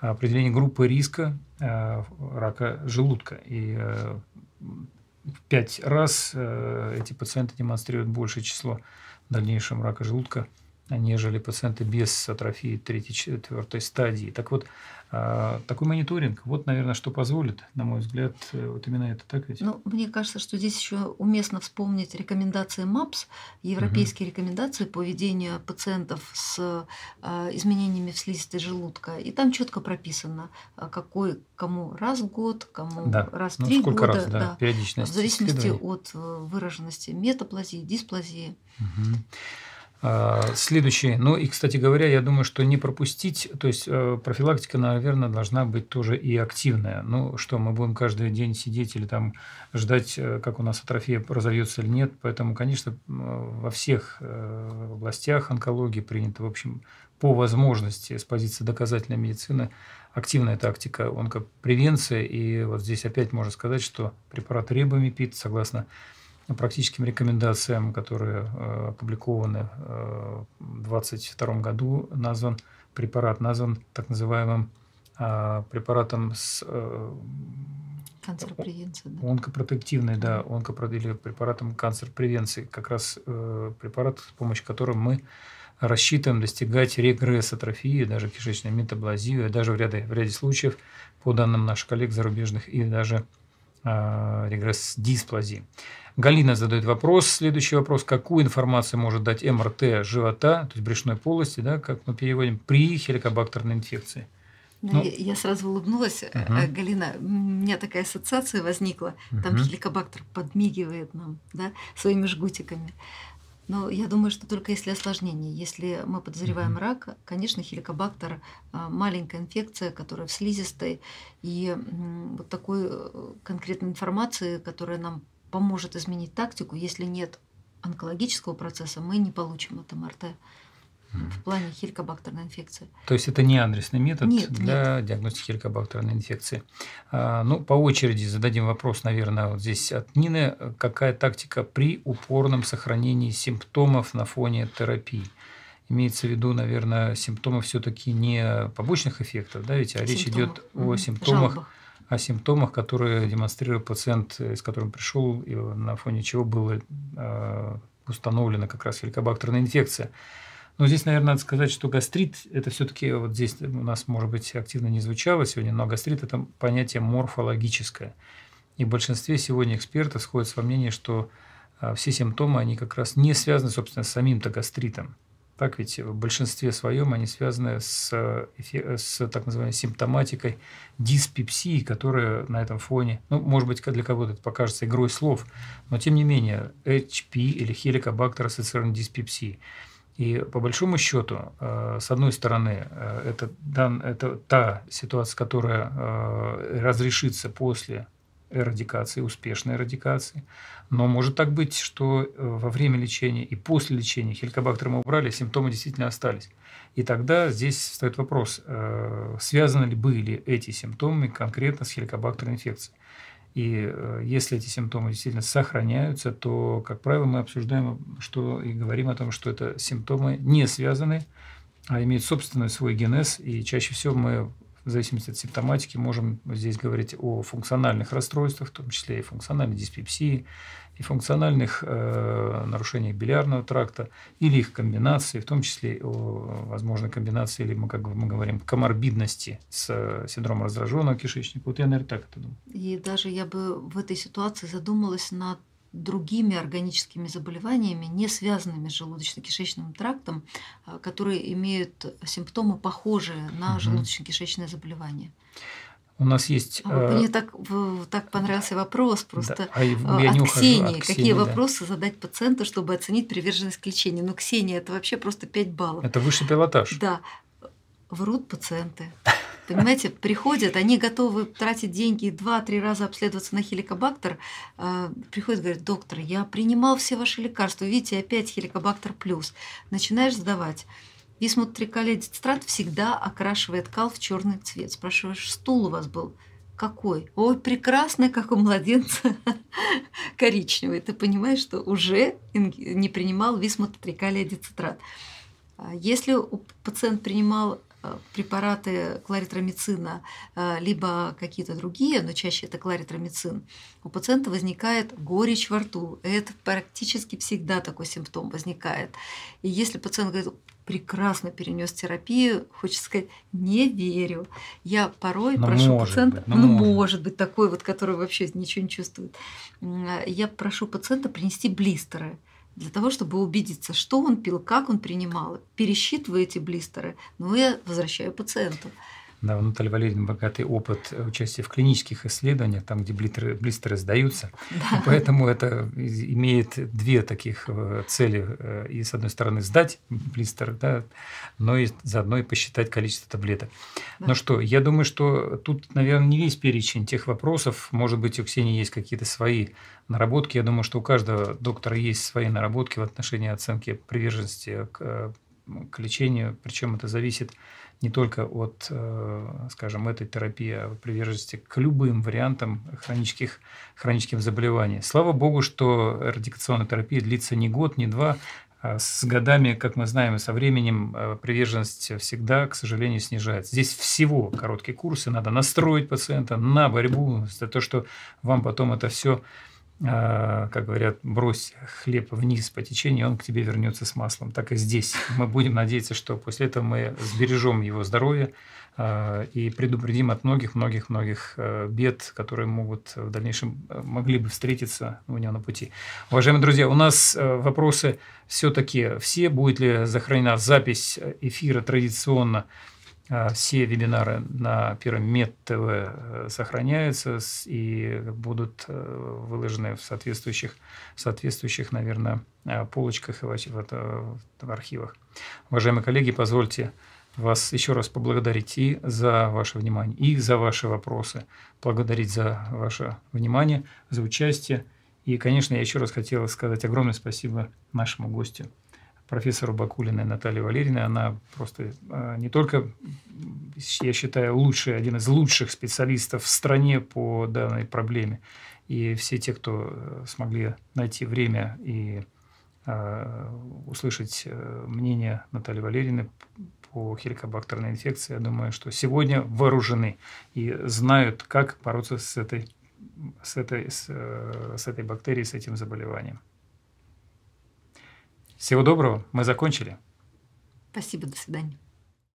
определения группы риска э, рака желудка. И э, в пять раз э, эти пациенты демонстрируют большее число в дальнейшем рака желудка, нежели пациенты без атрофии третьей, четвертой стадии. Так вот, такой мониторинг, вот, наверное, что позволит, на мой взгляд, э, вот именно это, так ведь? Ну, мне кажется, что здесь еще уместно вспомнить рекомендации МАПС, европейские угу. рекомендации по ведению пациентов с а, изменениями в слизистой желудка. И там четко прописано, а, какой кому раз в год, кому да. раз в ну, три года. Раз, да, да, периодичность. В зависимости от э, выраженности метаплазии, дисплазии. Угу. А, следующий. Ну и, кстати говоря, я думаю, что не пропустить, то есть э, профилактика, наверное, должна быть тоже и активная. Ну что, мы будем каждый день сидеть или там ждать, э, как у нас атрофия разовьется или нет. Поэтому, конечно, во всех э, областях онкологии принято, в общем, по возможности с позиции доказательной медицины активная тактика онкопревенции. И вот здесь опять можно сказать, что препарат рибамипид, согласно практическим рекомендациям, которые э, опубликованы э, в 2022 году, назван препарат, назван так называемым э, препаратом с Канцерпревенции, да. Онкопротективный, да, онкопро... или препаратом канцерпревенции. Как раз э, препарат, с помощью которого мы рассчитываем достигать регресс атрофии, даже кишечной метаблазии, даже в ряде, в ряде случаев, по данным наших коллег зарубежных, и даже э, регресс дисплазии. Галина задает вопрос. Следующий вопрос. Какую информацию может дать МРТ живота, то есть брюшной полости, да, как мы переводим, при хеликобактерной инфекции? Ну, ну, я сразу улыбнулась, угу. Галина. У меня такая ассоциация возникла. Там угу. хеликобактер подмигивает нам да, своими жгутиками. Но я думаю, что только если осложнение. Если мы подозреваем угу. рак, конечно, хеликобактер а, маленькая инфекция, которая в слизистой. И вот такой э, конкретной информации, которая нам поможет изменить тактику. Если нет онкологического процесса, мы не получим от МРТ. в плане хеликобактерной инфекции. То есть это не адресный метод нет, для нет. диагностики хеликобактерной инфекции. А, ну, по очереди зададим вопрос, наверное, вот здесь от Нины. Какая тактика при упорном сохранении симптомов на фоне терапии? Имеется в виду, наверное, симптомы все-таки не побочных эффектов, да, ведь а речь идет о симптомах, Жалобах. О симптомах, которые демонстрирует пациент, с которым пришел, и на фоне чего было э, установлена как раз хеликобактерная инфекция. Но здесь, наверное, надо сказать, что гастрит – это все-таки, вот здесь у нас, может быть, активно не звучало сегодня, но гастрит – это понятие морфологическое. И в большинстве сегодня экспертов сходятся во мнении, что а, все симптомы, они как раз не связаны, собственно, с самим-то гастритом. Так ведь в большинстве своем они связаны с, с так называемой симптоматикой диспепсии, которая на этом фоне, ну, может быть, для кого-то это покажется игрой слов, но тем не менее, HP или хеликобактер ассоциированной диспепсии – и по большому счету, э, с одной стороны, э, это, это та ситуация, которая э, разрешится после эрадикации, успешной эрадикации. Но может так быть, что во время лечения и после лечения хеликобактер мы убрали, симптомы действительно остались. И тогда здесь встает вопрос, связаны ли были эти симптомы конкретно с хеликобактерной инфекцией. И э, если эти симптомы действительно сохраняются, то, как правило, мы обсуждаем что и говорим о том, что это симптомы не связаны, а имеют собственный свой генез. И чаще всего мы в зависимости от симптоматики можем здесь говорить о функциональных расстройствах, в том числе и функциональной диспепсии, и функциональных э, нарушениях билярного тракта или их комбинации, в том числе о возможной комбинации, или мы, как мы говорим, коморбидности с синдромом раздраженного кишечника. Вот я, наверное, так это думаю. И даже я бы в этой ситуации задумалась над другими органическими заболеваниями, не связанными с желудочно-кишечным трактом, а, которые имеют симптомы похожие на угу. желудочно-кишечное заболевание. У нас есть. А, мне так, так понравился вопрос просто да, а я от, Ксении. от Ксении. Какие да. вопросы задать пациенту, чтобы оценить приверженность к лечению? Ну, Ксения, это вообще просто 5 баллов. Это высший пилотаж. Да. Врут пациенты. Понимаете, приходят, они готовы тратить деньги два-три раза обследоваться на хеликобактер. А, приходят, говорят, доктор, я принимал все ваши лекарства, видите, опять хеликобактер плюс. Начинаешь сдавать. Висмут триколедистрат всегда окрашивает кал в черный цвет. Спрашиваешь, стул у вас был? Какой? Ой, прекрасный, как у младенца, коричневый. Ты понимаешь, что уже не принимал висмут триколедистрат. А если пациент принимал препараты кларитромицина, э, либо какие-то другие, но чаще это кларитромицин, у пациента возникает горечь во рту. Это практически всегда такой симптом возникает. И если пациент говорит, прекрасно перенес терапию, хочется сказать, не верю. Я порой но прошу пациента, быть, ну может. может быть такой вот, который вообще ничего не чувствует, я прошу пациента принести блистеры для того, чтобы убедиться, что он пил, как он принимал. Пересчитываю эти блистеры, но я возвращаю пациенту. Да, у Натальи Валерьевны богатый опыт участия в клинических исследованиях, там, где блистеры, блистеры сдаются. Да. Поэтому это имеет две таких э, цели. Э, и, с одной стороны, сдать блистер, да, но и заодно и посчитать количество таблеток. Да. Ну что, я думаю, что тут, наверное, не весь перечень тех вопросов. Может быть, у Ксении есть какие-то свои наработки. Я думаю, что у каждого доктора есть свои наработки в отношении оценки приверженности к, э, к лечению. Причем это зависит не только от, э, скажем, этой терапии, а приверженности к любым вариантам хронических, хронических заболеваний. Слава богу, что радикационная терапия длится не год, не два, а с годами, как мы знаем, со временем э, приверженность всегда, к сожалению, снижается. Здесь всего короткие курсы, надо настроить пациента на борьбу, за то, что вам потом это все как говорят, брось хлеб вниз по течению, он к тебе вернется с маслом. Так и здесь. Мы будем надеяться, что после этого мы сбережем его здоровье а, и предупредим от многих-многих-многих а, бед, которые могут в дальнейшем могли бы встретиться у него на пути. Уважаемые друзья, у нас вопросы все-таки все. Будет ли сохранена запись эфира традиционно все вебинары на Первом Мед ТВ э, сохраняются и будут э, выложены в соответствующих, соответствующих наверное, э, полочках и в, в, в архивах. Уважаемые коллеги, позвольте вас еще раз поблагодарить и за ваше внимание, и за ваши вопросы, благодарить за ваше внимание, за участие. И, конечно, я еще раз хотел сказать огромное спасибо нашему гостю, профессору Бакулиной Наталье Валерьевне. Она просто э, не только, я считаю, лучший, один из лучших специалистов в стране по данной проблеме. И все те, кто э, смогли найти время и услышать мнение Натальи Валерьевны по хеликобактерной инфекции, я думаю, что сегодня вооружены и знают, как бороться с этой, с этой, с, с этой бактерией, с этим заболеванием. Всего доброго, мы закончили. Спасибо, до свидания.